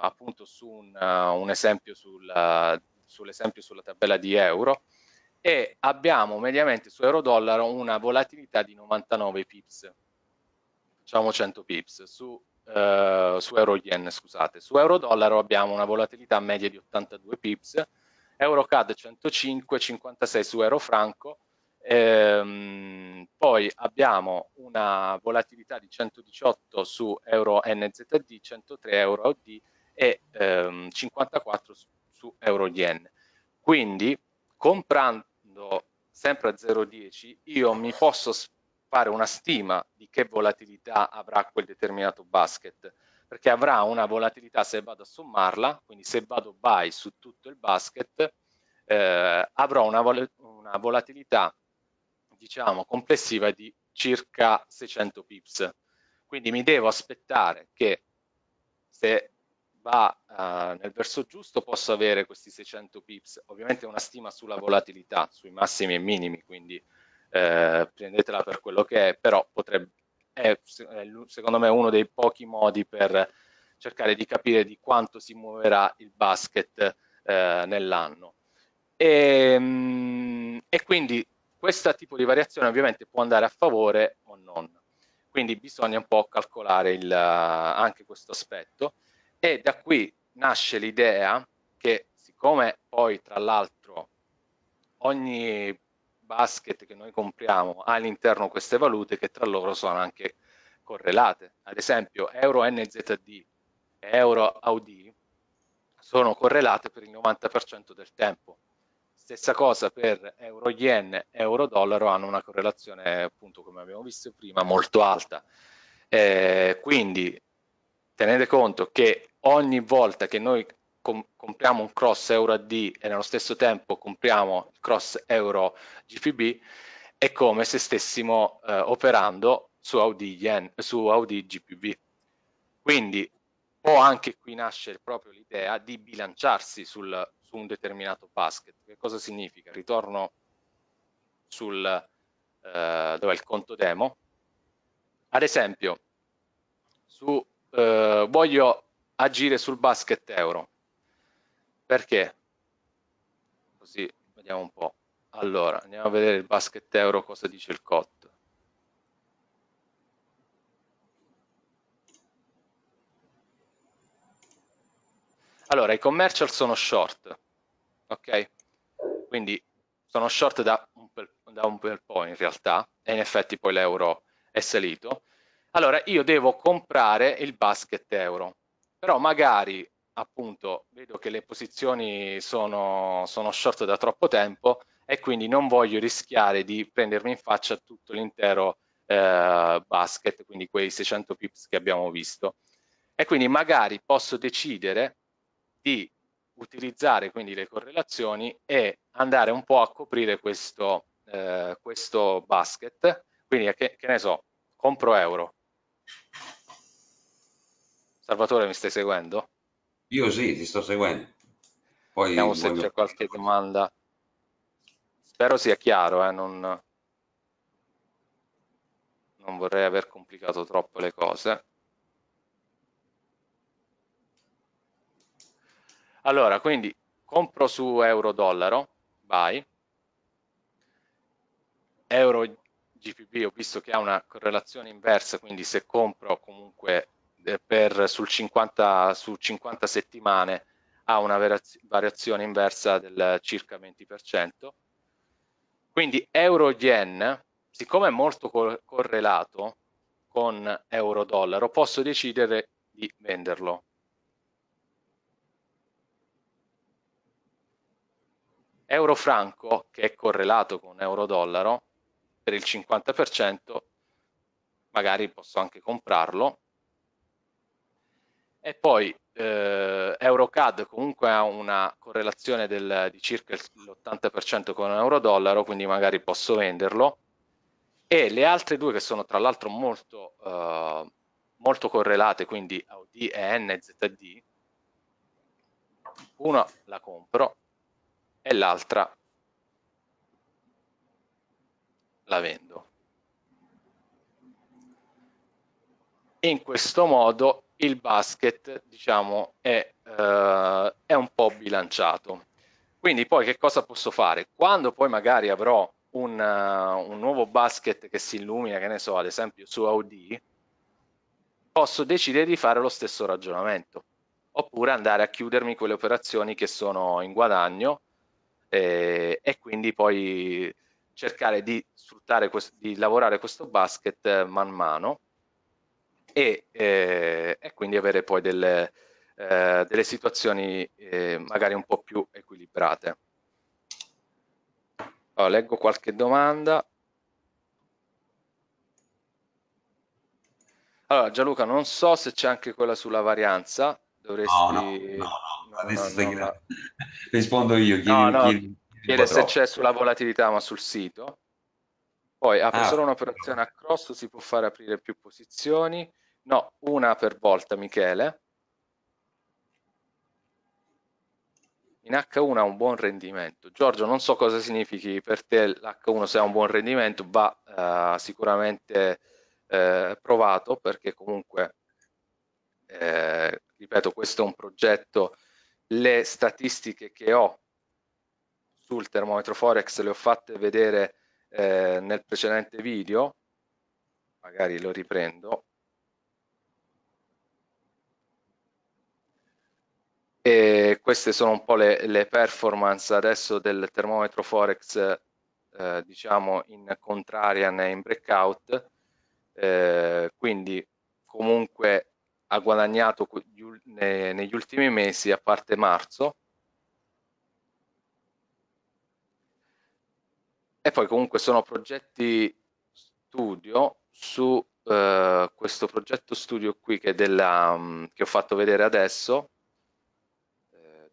S1: appunto su un, uh, un esempio sul, uh, sull'esempio sulla tabella di euro e abbiamo mediamente su euro-dollaro una volatilità di 99 pips, facciamo 100 pips, su, uh, su euro-yen scusate, su euro-dollaro abbiamo una volatilità media di 82 pips, euro-CAD 105, 56 su euro-franco, ehm, poi abbiamo una volatilità di 118 su euro NZD, 103 euro AUD e ehm, 54 su, su euro yen. Quindi comprando sempre a 0,10 io mi posso fare una stima di che volatilità avrà quel determinato basket perché avrà una volatilità se vado a sommarla, quindi se vado buy su tutto il basket eh, avrò una, vol una volatilità diciamo, complessiva di circa 600 pips. Quindi mi devo aspettare che se va uh, nel verso giusto posso avere questi 600 pips. Ovviamente è una stima sulla volatilità, sui massimi e minimi, quindi eh, prendetela per quello che è, però potrebbe, è secondo me uno dei pochi modi per cercare di capire di quanto si muoverà il basket eh, nell'anno. E, mm, e quindi questo tipo di variazione ovviamente può andare a favore o non, quindi bisogna un po' calcolare il, anche questo aspetto. E da qui nasce l'idea che siccome poi tra l'altro ogni basket che noi compriamo ha all'interno queste valute che tra loro sono anche correlate, ad esempio euro NZD e euro AUD sono correlate per il 90% del tempo, Stessa cosa per euro-yen, euro-dollaro hanno una correlazione, appunto, come abbiamo visto prima, molto alta. Eh, quindi tenete conto che ogni volta che noi com compriamo un cross euro AD e nello stesso tempo compriamo il cross euro GPB, è come se stessimo eh, operando su Audi, Yen, su Audi GPB. Quindi può anche qui nascere proprio l'idea di bilanciarsi sul, un determinato basket. Che cosa significa? Ritorno sul eh, dove è il conto demo. Ad esempio, su, eh, voglio agire sul basket euro. Perché? Così vediamo un po'. Allora, andiamo a vedere il basket euro cosa dice il COT. Allora, i commercial sono short, ok? Quindi sono short da un, bel, da un bel po' in realtà, e in effetti poi l'euro è salito. Allora, io devo comprare il basket euro, però magari appunto vedo che le posizioni sono, sono short da troppo tempo e quindi non voglio rischiare di prendermi in faccia tutto l'intero eh, basket, quindi quei 600 pips che abbiamo visto. E quindi magari posso decidere di utilizzare quindi le correlazioni e andare un po' a coprire questo, eh, questo basket. Quindi che, che ne so, compro euro. Salvatore mi stai seguendo?
S2: Io sì, ti sto seguendo. Poi
S1: Vediamo se c'è qualche domanda. Spero sia chiaro, eh? non, non vorrei aver complicato troppo le cose. Allora, quindi compro su euro-dollaro, buy, euro GPP ho visto che ha una correlazione inversa, quindi se compro comunque eh, per, sul 50, su 50 settimane ha una variazione inversa del circa 20%. Quindi euro-yen, siccome è molto co correlato con euro-dollaro, posso decidere di venderlo. Euro-franco, che è correlato con euro-dollaro, per il 50%, magari posso anche comprarlo. E poi eh, EuroCAD comunque ha una correlazione del, di circa l'80% con euro-dollaro, quindi magari posso venderlo. E le altre due che sono tra l'altro molto, eh, molto correlate, quindi AUD e NZD, una la compro e l'altra la vendo. In questo modo il basket diciamo è, eh, è un po' bilanciato. Quindi poi che cosa posso fare? Quando poi magari avrò un, uh, un, nuovo basket che si illumina, che ne so, ad esempio su Audi, posso decidere di fare lo stesso ragionamento, oppure andare a chiudermi quelle operazioni che sono in guadagno eh, e quindi poi cercare di sfruttare, di lavorare questo basket man mano e, eh, e quindi avere poi delle, eh, delle situazioni eh, magari un po' più equilibrate. Allora, leggo qualche domanda. Allora, Gianluca, non so se c'è anche quella sulla varianza. Dovresti...
S2: No, no, no. Adesso no, no, rispondo io.
S1: Chiedi, no, no, chiedi, chiede se c'è sulla volatilità, ma sul sito. Poi apre ah, solo un'operazione a cross, si può fare aprire più posizioni. No, una per volta, Michele. In H1 ha un buon rendimento. Giorgio, non so cosa significhi per te l'H1 se ha un buon rendimento, va uh, sicuramente uh, provato perché comunque, eh, ripeto, questo è un progetto, le statistiche che ho sul termometro Forex le ho fatte vedere eh, nel precedente video, magari lo riprendo, E queste sono un po' le, le performance adesso del termometro Forex, eh, diciamo in contrarian e in breakout, eh, quindi comunque ha guadagnato negli ultimi mesi, a parte marzo, e poi comunque sono progetti studio su uh, questo progetto studio qui che, della, um, che ho fatto vedere adesso. Eh,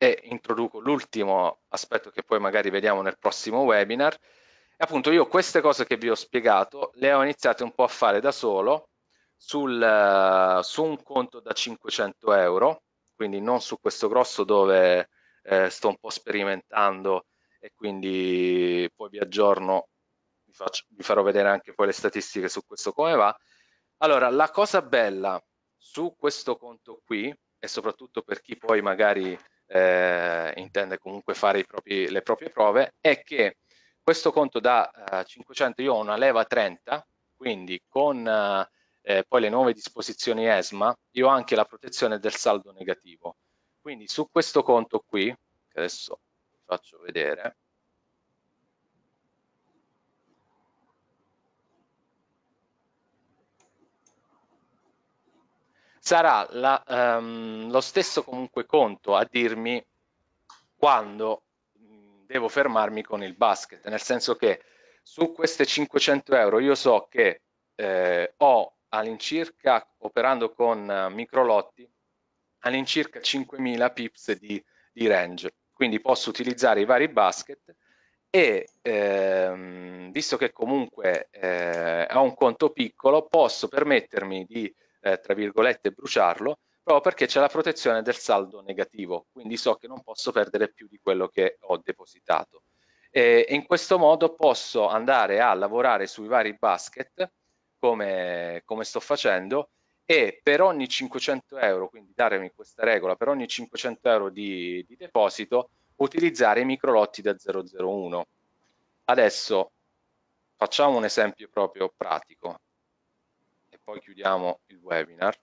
S1: e introduco l'ultimo aspetto che poi magari vediamo nel prossimo webinar appunto io queste cose che vi ho spiegato le ho iniziate un po' a fare da solo sul, uh, su un conto da 500 euro quindi non su questo grosso dove eh, sto un po' sperimentando e quindi poi vi aggiorno, vi, faccio, vi farò vedere anche poi le statistiche su questo come va. Allora, la cosa bella su questo conto qui, e soprattutto per chi poi magari eh, intende comunque fare propri, le proprie prove, è che questo conto da eh, 500 io ho una leva 30, quindi con eh, poi le nuove disposizioni ESMA, io ho anche la protezione del saldo negativo. Quindi su questo conto qui, che adesso vi faccio vedere, sarà la, um, lo stesso comunque conto a dirmi quando devo fermarmi con il basket, nel senso che su queste 500 euro io so che eh, ho all'incirca, operando con uh, microlotti, all'incirca 5000 pips di, di, range. Quindi posso utilizzare i vari basket e ehm, visto che comunque eh, ho un conto piccolo, posso permettermi di, eh, tra virgolette, bruciarlo proprio perché c'è la protezione del saldo negativo, quindi so che non posso perdere più di quello che ho depositato. E in questo modo posso andare a lavorare sui vari basket come, come sto facendo e per ogni 500 euro, quindi darmi questa regola, per ogni 500 euro di, di deposito utilizzare i microlotti da 001. Adesso facciamo un esempio proprio pratico e poi chiudiamo il webinar.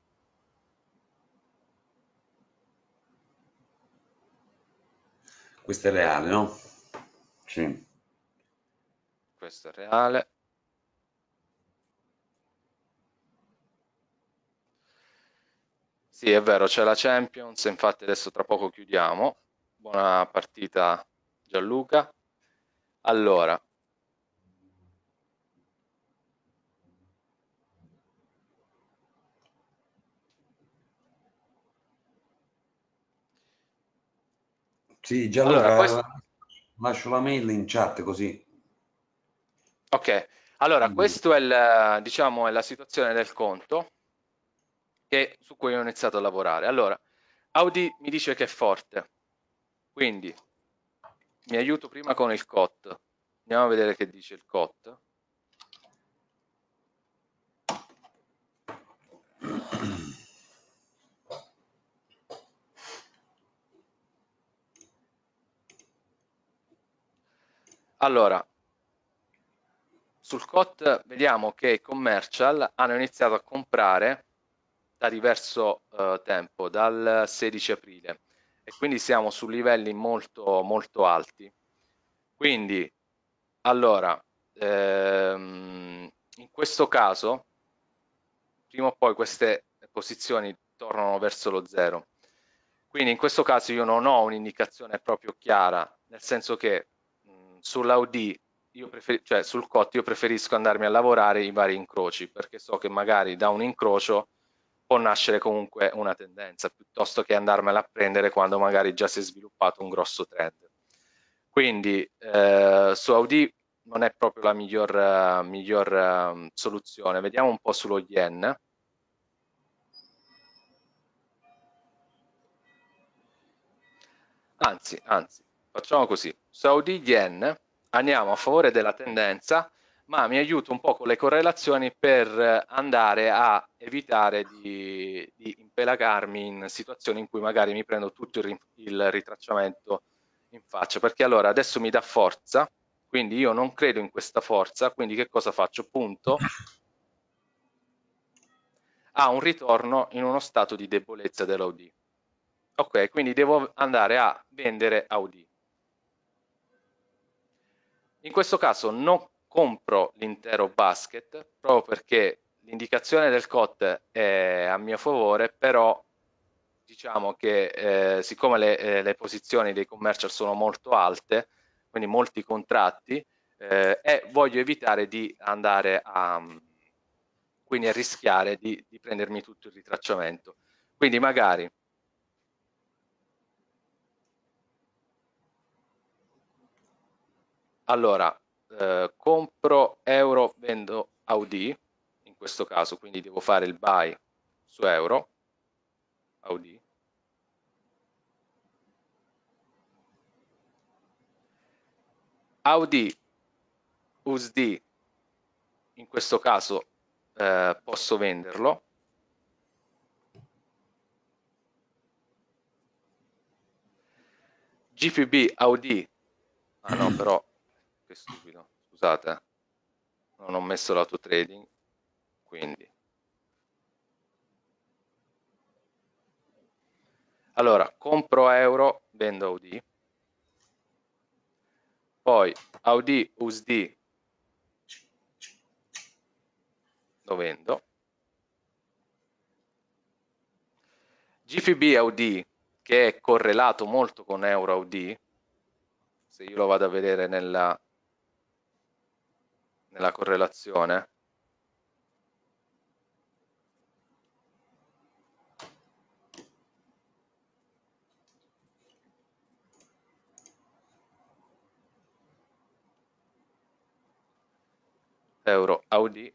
S2: Questo è reale, no? Sì.
S1: Questo è reale. Sì, è vero, c'è la Champions, infatti adesso tra poco chiudiamo. Buona partita Gianluca. Allora,
S2: Sì, Gianluca, allora, questo... lascio la mail in chat così.
S1: Ok, allora Quindi... questa è, il, diciamo, è la situazione del conto che, su cui ho iniziato a lavorare. Allora, Audi mi dice che è forte, quindi mi aiuto prima con il COT. Andiamo a vedere che dice il COT. Allora, sul COT vediamo che i commercial hanno iniziato a comprare da diverso uh, tempo, dal 16 aprile e quindi siamo su livelli molto, molto alti. Quindi, allora, ehm, in questo caso, prima o poi queste posizioni tornano verso lo zero. Quindi in questo caso io non ho un'indicazione proprio chiara, nel senso che sull'Audi cioè sul COT io preferisco andarmi a lavorare i vari incroci perché so che magari da un incrocio può nascere comunque una tendenza piuttosto che andarmela a prendere quando magari già si è sviluppato un grosso trend. Quindi eh, su Audi non è proprio la miglior, uh, miglior uh, soluzione. Vediamo un po' sullo yen. Anzi, anzi, facciamo così. Saudi Yen andiamo a favore della tendenza, ma mi aiuta un po' con le correlazioni per andare a evitare di, di impelagarmi in situazioni in cui magari mi prendo tutto il, il ritracciamento in faccia, perché allora adesso mi dà forza, quindi io non credo in questa forza, quindi che cosa faccio? Punto a un ritorno in uno stato di debolezza dell'Audi. Ok, quindi devo andare a vendere Audi. In questo caso non compro l'intero basket proprio perché l'indicazione del COT è a mio favore, però diciamo che eh, siccome le, eh, le, posizioni dei commercial sono molto alte, quindi molti contratti, eh, e voglio evitare di andare a, quindi a rischiare di, di prendermi tutto il ritracciamento. Quindi magari allora eh, compro euro, vendo AUD, in questo caso, quindi devo fare il buy su euro, AUD. AUD, USD, in questo caso eh, posso venderlo. GPB AUD, ah no però, che stupido, scusate, non ho messo l'auto trading, quindi. Allora, compro euro, vendo AUD, poi AUD USD lo vendo. GFB AUD che è correlato molto con Euro AUD, se io lo vado a vedere nella, nella correlazione, euro Audi.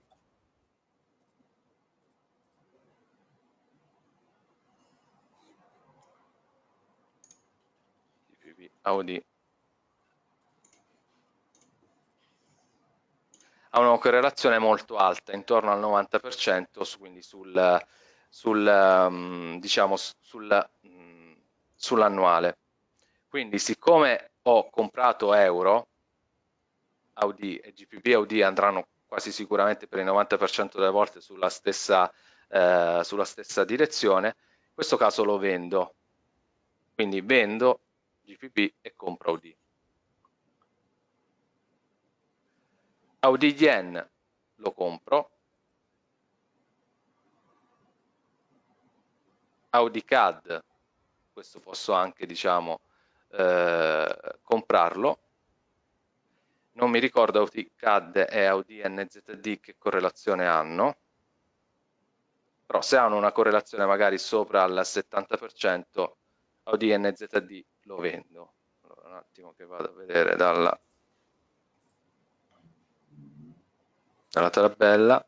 S1: Audi ha una correlazione molto alta, intorno al 90%, quindi sul, sul, mm, diciamo, sul, mm, sull'annuale. Quindi siccome ho comprato euro, Audi e GPP Audi andranno quasi sicuramente per il 90% delle volte sulla stessa, eh, sulla stessa direzione, in questo caso lo vendo. Quindi vendo GPP e compro Audi. Audi Yen lo compro. Audi CAD, questo posso anche diciamo eh, comprarlo. Non mi ricordo Audi CAD e Audi NZD che correlazione hanno, però se hanno una correlazione magari sopra il 70%, Audi NZD lo vendo. Allora, un attimo che vado a vedere dalla, dalla tabella.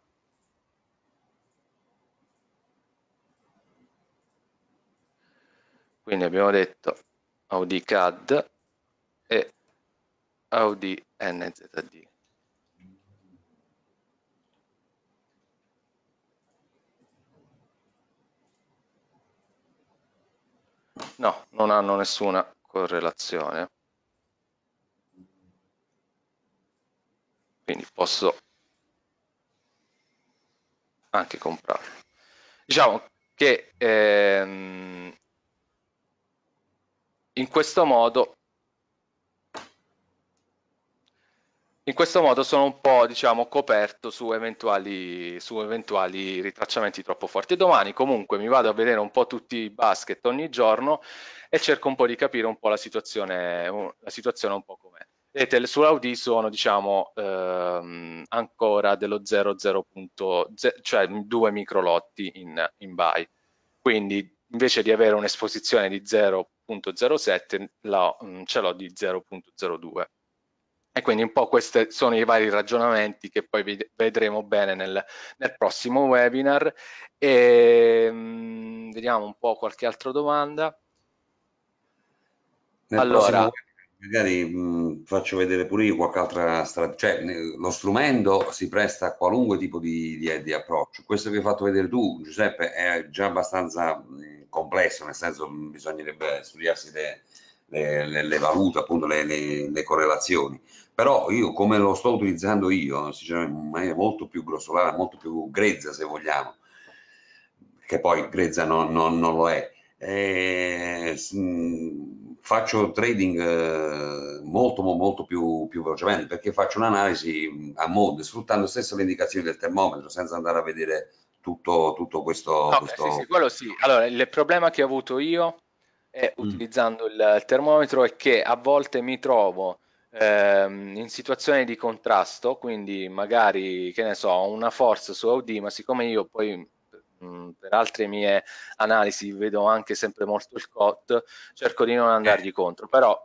S1: Quindi abbiamo detto Audi CAD e Audi NZD. No, non hanno nessuna correlazione. Quindi posso anche comprarlo. Diciamo che ehm, in questo modo in questo modo sono un po' diciamo, coperto su eventuali, su eventuali ritracciamenti troppo forti. domani comunque mi vado a vedere un po' tutti i basket ogni giorno e cerco un po' di capire un po' la situazione, la situazione un po' com'è. Vedete, sull'Audi sono diciamo ehm, ancora dello 0,0, cioè due microlotti in, in buy. Quindi invece di avere un'esposizione di 0.07 ce l'ho di 0.02 e quindi un po' questi sono i vari ragionamenti che poi vedremo bene nel, nel prossimo webinar. E, mh, mm, vediamo un po' qualche altra domanda.
S2: Nel allora, magari mh, faccio vedere pure io qualche altra strategia, cioè lo strumento si presta a qualunque tipo di, di, di, approccio. Questo che hai fatto vedere tu, Giuseppe, è già abbastanza mh, mm, complesso, nel senso bisognerebbe studiarsi le, le, le, le valute, appunto le, correlazioni. Però io come lo sto utilizzando io, in maniera molto più grossolana, molto più grezza se vogliamo, che poi grezza non, non, non lo è, eh, faccio trading eh, molto molto più, più, velocemente perché faccio un'analisi a monte sfruttando stesso le indicazioni del termometro senza andare a vedere tutto, tutto questo,
S1: okay,
S2: questo...
S1: Sì, sì, quello sì. Allora, il problema che ho avuto io è, mm. utilizzando il, il, termometro è che a volte mi trovo ehm, in situazioni di contrasto, quindi magari, che ne so, una forza su AUD, ma siccome io poi mh, per altre mie analisi vedo anche sempre molto il COT, cerco di non andargli eh. contro, però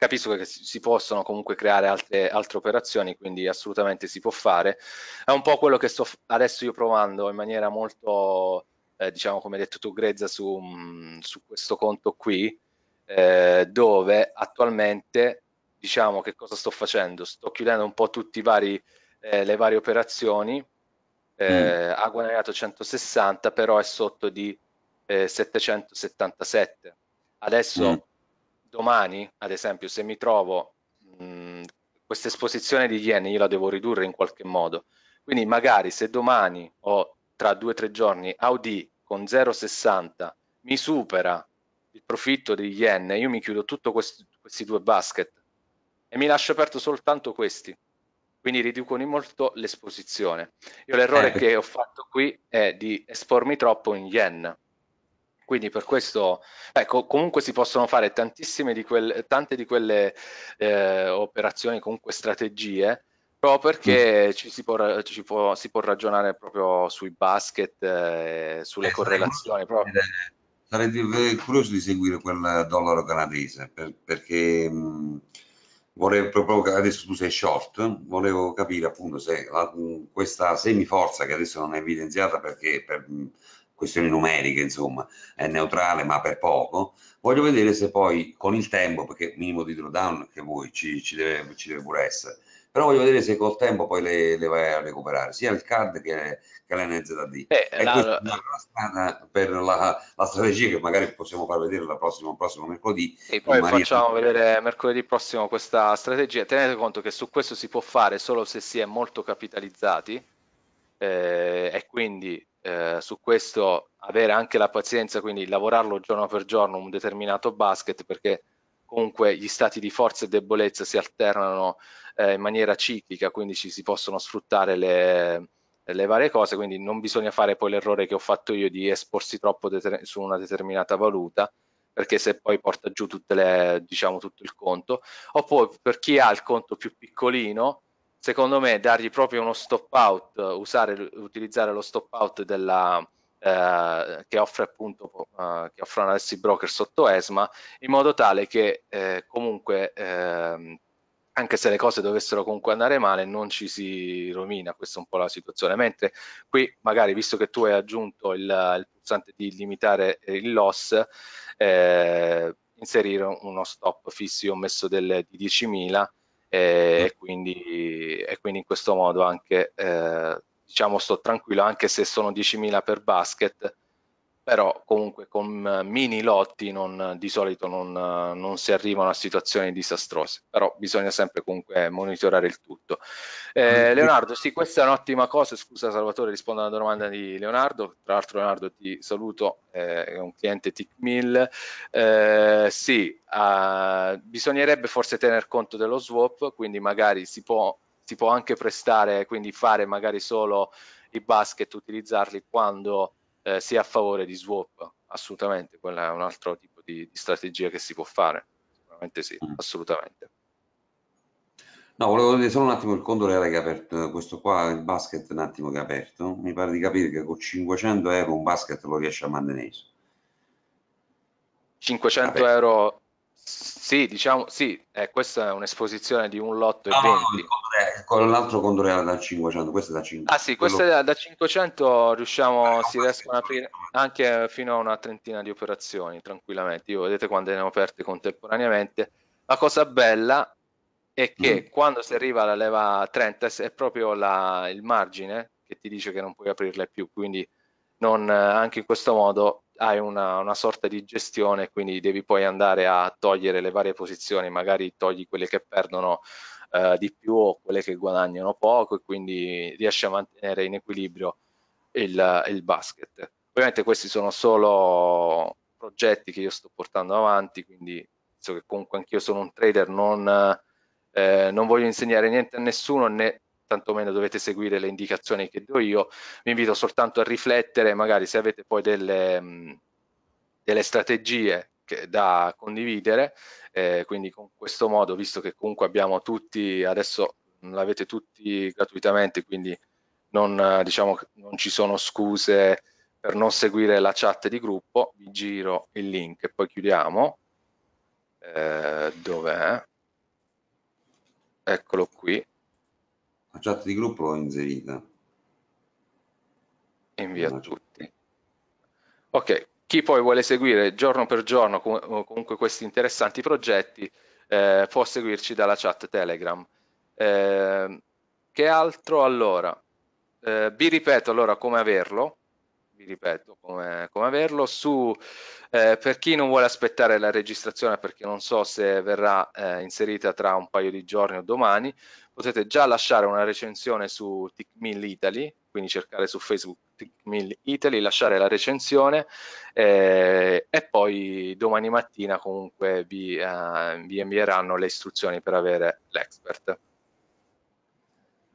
S1: capisco che si possono comunque creare altre, altre, operazioni, quindi assolutamente si può fare. È un po' quello che sto adesso io provando in maniera molto, eh, diciamo come hai detto tu Grezza, su, su questo conto qui, eh, dove attualmente, diciamo che cosa sto facendo? Sto chiudendo un po' tutte eh, le varie operazioni, eh, mm. ha guadagnato 160, però è sotto di 777. Eh, adesso... Mm domani, ad esempio, se mi trovo questa esposizione di yen, io la devo ridurre in qualche modo. Quindi magari se domani o tra due o tre giorni Audi con 0,60 mi supera il profitto di yen, io mi chiudo tutti questi, questi due basket e mi lascio aperto soltanto questi. Quindi riducono molto l'esposizione. Io l'errore eh, che ho fatto qui è di espormi troppo in yen quindi per questo, ecco, comunque si possono fare tantissime di quelle, tante di quelle eh, operazioni, comunque strategie, proprio perché mm. ci, si può, ci può, si può ragionare proprio sui basket, eh, sulle eh, correlazioni.
S2: Sarei, sarei curioso di seguire quel dollaro canadese per, perché mh, volevo proprio adesso tu sei short, volevo capire appunto se la, questa semiforza che adesso non è evidenziata perché per, questioni numeriche, insomma, è neutrale ma per poco. Voglio vedere se poi con il tempo, perché minimo di drawdown che vuoi ci, ci, deve, ci deve pure essere, però voglio vedere se col tempo poi le, le vai a recuperare, sia il card che, che l'NZD. Eh, e la, questa è una strada per la, la, strategia che magari possiamo far vedere la prossima, prossimo mercoledì.
S1: E poi Maria... facciamo vedere mercoledì prossimo questa strategia. Tenete conto che su questo si può fare solo se si è molto capitalizzati eh, e quindi eh, su questo avere anche la pazienza, quindi lavorarlo giorno per giorno un determinato basket perché comunque gli stati di forza e debolezza si alternano eh, in maniera ciclica, quindi ci si possono sfruttare le, le, varie cose, quindi non bisogna fare poi l'errore che ho fatto io di esporsi troppo su una determinata valuta perché se poi porta giù le, diciamo, tutto il conto, oppure per chi ha il conto più piccolino secondo me dargli proprio uno stop out, usare, utilizzare lo stop out della, eh, che offre appunto eh, che offrono adesso i broker sotto ESMA in modo tale che eh, comunque ehm, anche se le cose dovessero comunque andare male non ci si rovina, questa è un po' la situazione, mentre qui magari visto che tu hai aggiunto il, il pulsante di limitare il loss, eh, inserire uno stop fisso, io ho messo delle di 10.000 e, e, quindi, e quindi, in questo modo anche eh, diciamo sto tranquillo anche se sono 10.000 per basket però comunque con mini lotti non, di solito non, non, si arrivano a situazioni disastrose, però bisogna sempre comunque monitorare il tutto. Eh, Leonardo, sì, questa è un'ottima cosa, scusa Salvatore, rispondo alla domanda di Leonardo, tra l'altro Leonardo ti saluto, eh, è un cliente TICMIL, eh, sì, uh, bisognerebbe forse tener conto dello swap, quindi magari si può, si può anche prestare, quindi fare magari solo i basket, utilizzarli quando eh, sia a favore di swap, assolutamente, quello è un altro tipo di, di strategia che si può fare, sicuramente sì, mm. assolutamente.
S2: No, volevo vedere solo un attimo il conto reale che ha aperto, questo qua, il basket un attimo che ha aperto, mi pare di capire che con 500 euro un basket lo riesce a mantenere.
S1: 500 euro sì, diciamo, sì, eh, questa è un'esposizione di un lotto e
S2: no, 20. con l'altro conto reale da 500, questo è da 500.
S1: Ah sì, questo Quello... da 500 riusciamo, eh, si riescono ad aprire anche fino a una trentina di operazioni tranquillamente. Io vedete quando ne ho aperte contemporaneamente. La cosa bella è che mm. quando si arriva alla leva 30 è proprio la, il margine che ti dice che non puoi aprirle più, quindi non, anche in questo modo hai una, una, sorta di gestione, quindi devi poi andare a togliere le varie posizioni, magari togli quelle che perdono eh, di più o quelle che guadagnano poco e quindi riesci a mantenere in equilibrio il, il basket. Ovviamente questi sono solo progetti che io sto portando avanti, quindi so che comunque anch'io sono un trader, non, eh, non voglio insegnare niente a nessuno né tantomeno dovete seguire le indicazioni che do io, vi invito soltanto a riflettere, magari se avete poi delle, delle strategie da condividere, eh, quindi con questo modo, visto che comunque abbiamo tutti, adesso l'avete tutti gratuitamente, quindi non, diciamo, non ci sono scuse per non seguire la chat di gruppo, vi giro il link e poi chiudiamo. Eh, dov'è? Eccolo qui.
S2: La chat di gruppo l'ho inserita.
S1: Invia a tutti. Ok, chi poi vuole seguire giorno per giorno comunque questi interessanti progetti eh, può seguirci dalla chat Telegram. Eh, che altro allora? Eh, vi ripeto allora come averlo, vi ripeto come, come averlo, su, eh, per chi non vuole aspettare la registrazione perché non so se verrà eh, inserita tra un paio di giorni o domani, potete già lasciare una recensione su TickMill Italy, quindi cercare su Facebook TickMill Italy, lasciare la recensione eh, e poi domani mattina comunque vi, eh, vi invieranno le istruzioni per avere l'expert.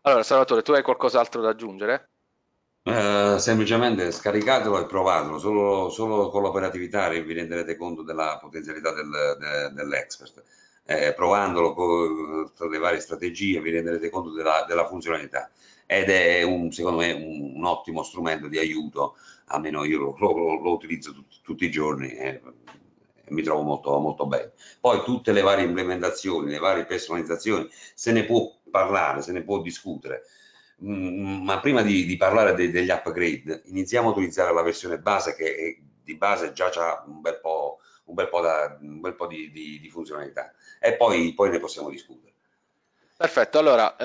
S1: Allora Salvatore, tu hai qualcos'altro da aggiungere?
S2: Eh, semplicemente scaricatelo e provatelo, solo, solo con l'operatività vi renderete conto della potenzialità del, de, dell'expert. Eh, provandolo con le varie strategie vi renderete conto della, della funzionalità ed è un, secondo me un, un, ottimo strumento di aiuto, almeno io lo, lo, lo utilizzo tutti, tutti i giorni e, e, mi trovo molto, molto bene. Poi tutte le varie implementazioni, le varie personalizzazioni, se ne può parlare, se ne può discutere Mm, ma prima di, di parlare de, degli upgrade, iniziamo a utilizzare la versione base che è, di base già ha un bel po', un bel po', da, un bel po di, di, di, funzionalità. E poi, poi, ne possiamo discutere.
S1: Perfetto, allora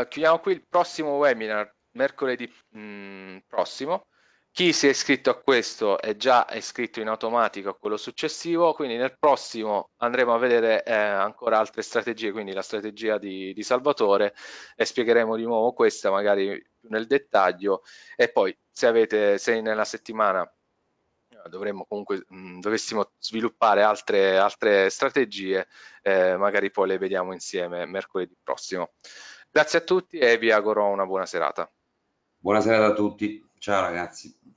S1: uh, chiudiamo qui il prossimo webinar mercoledì mh, mm, prossimo. Chi si è iscritto a questo è già iscritto in automatico a quello successivo, quindi nel prossimo andremo a vedere eh, ancora altre strategie, quindi la strategia di, di, Salvatore e spiegheremo di nuovo questa magari più nel dettaglio. E poi se avete, se nella settimana eh, dovremmo comunque mh, mm, dovessimo sviluppare altre, altre strategie, eh, magari poi le vediamo insieme mercoledì prossimo. Grazie a tutti e vi auguro una buona serata.
S2: Buona serata a tutti, ciao ragazzi.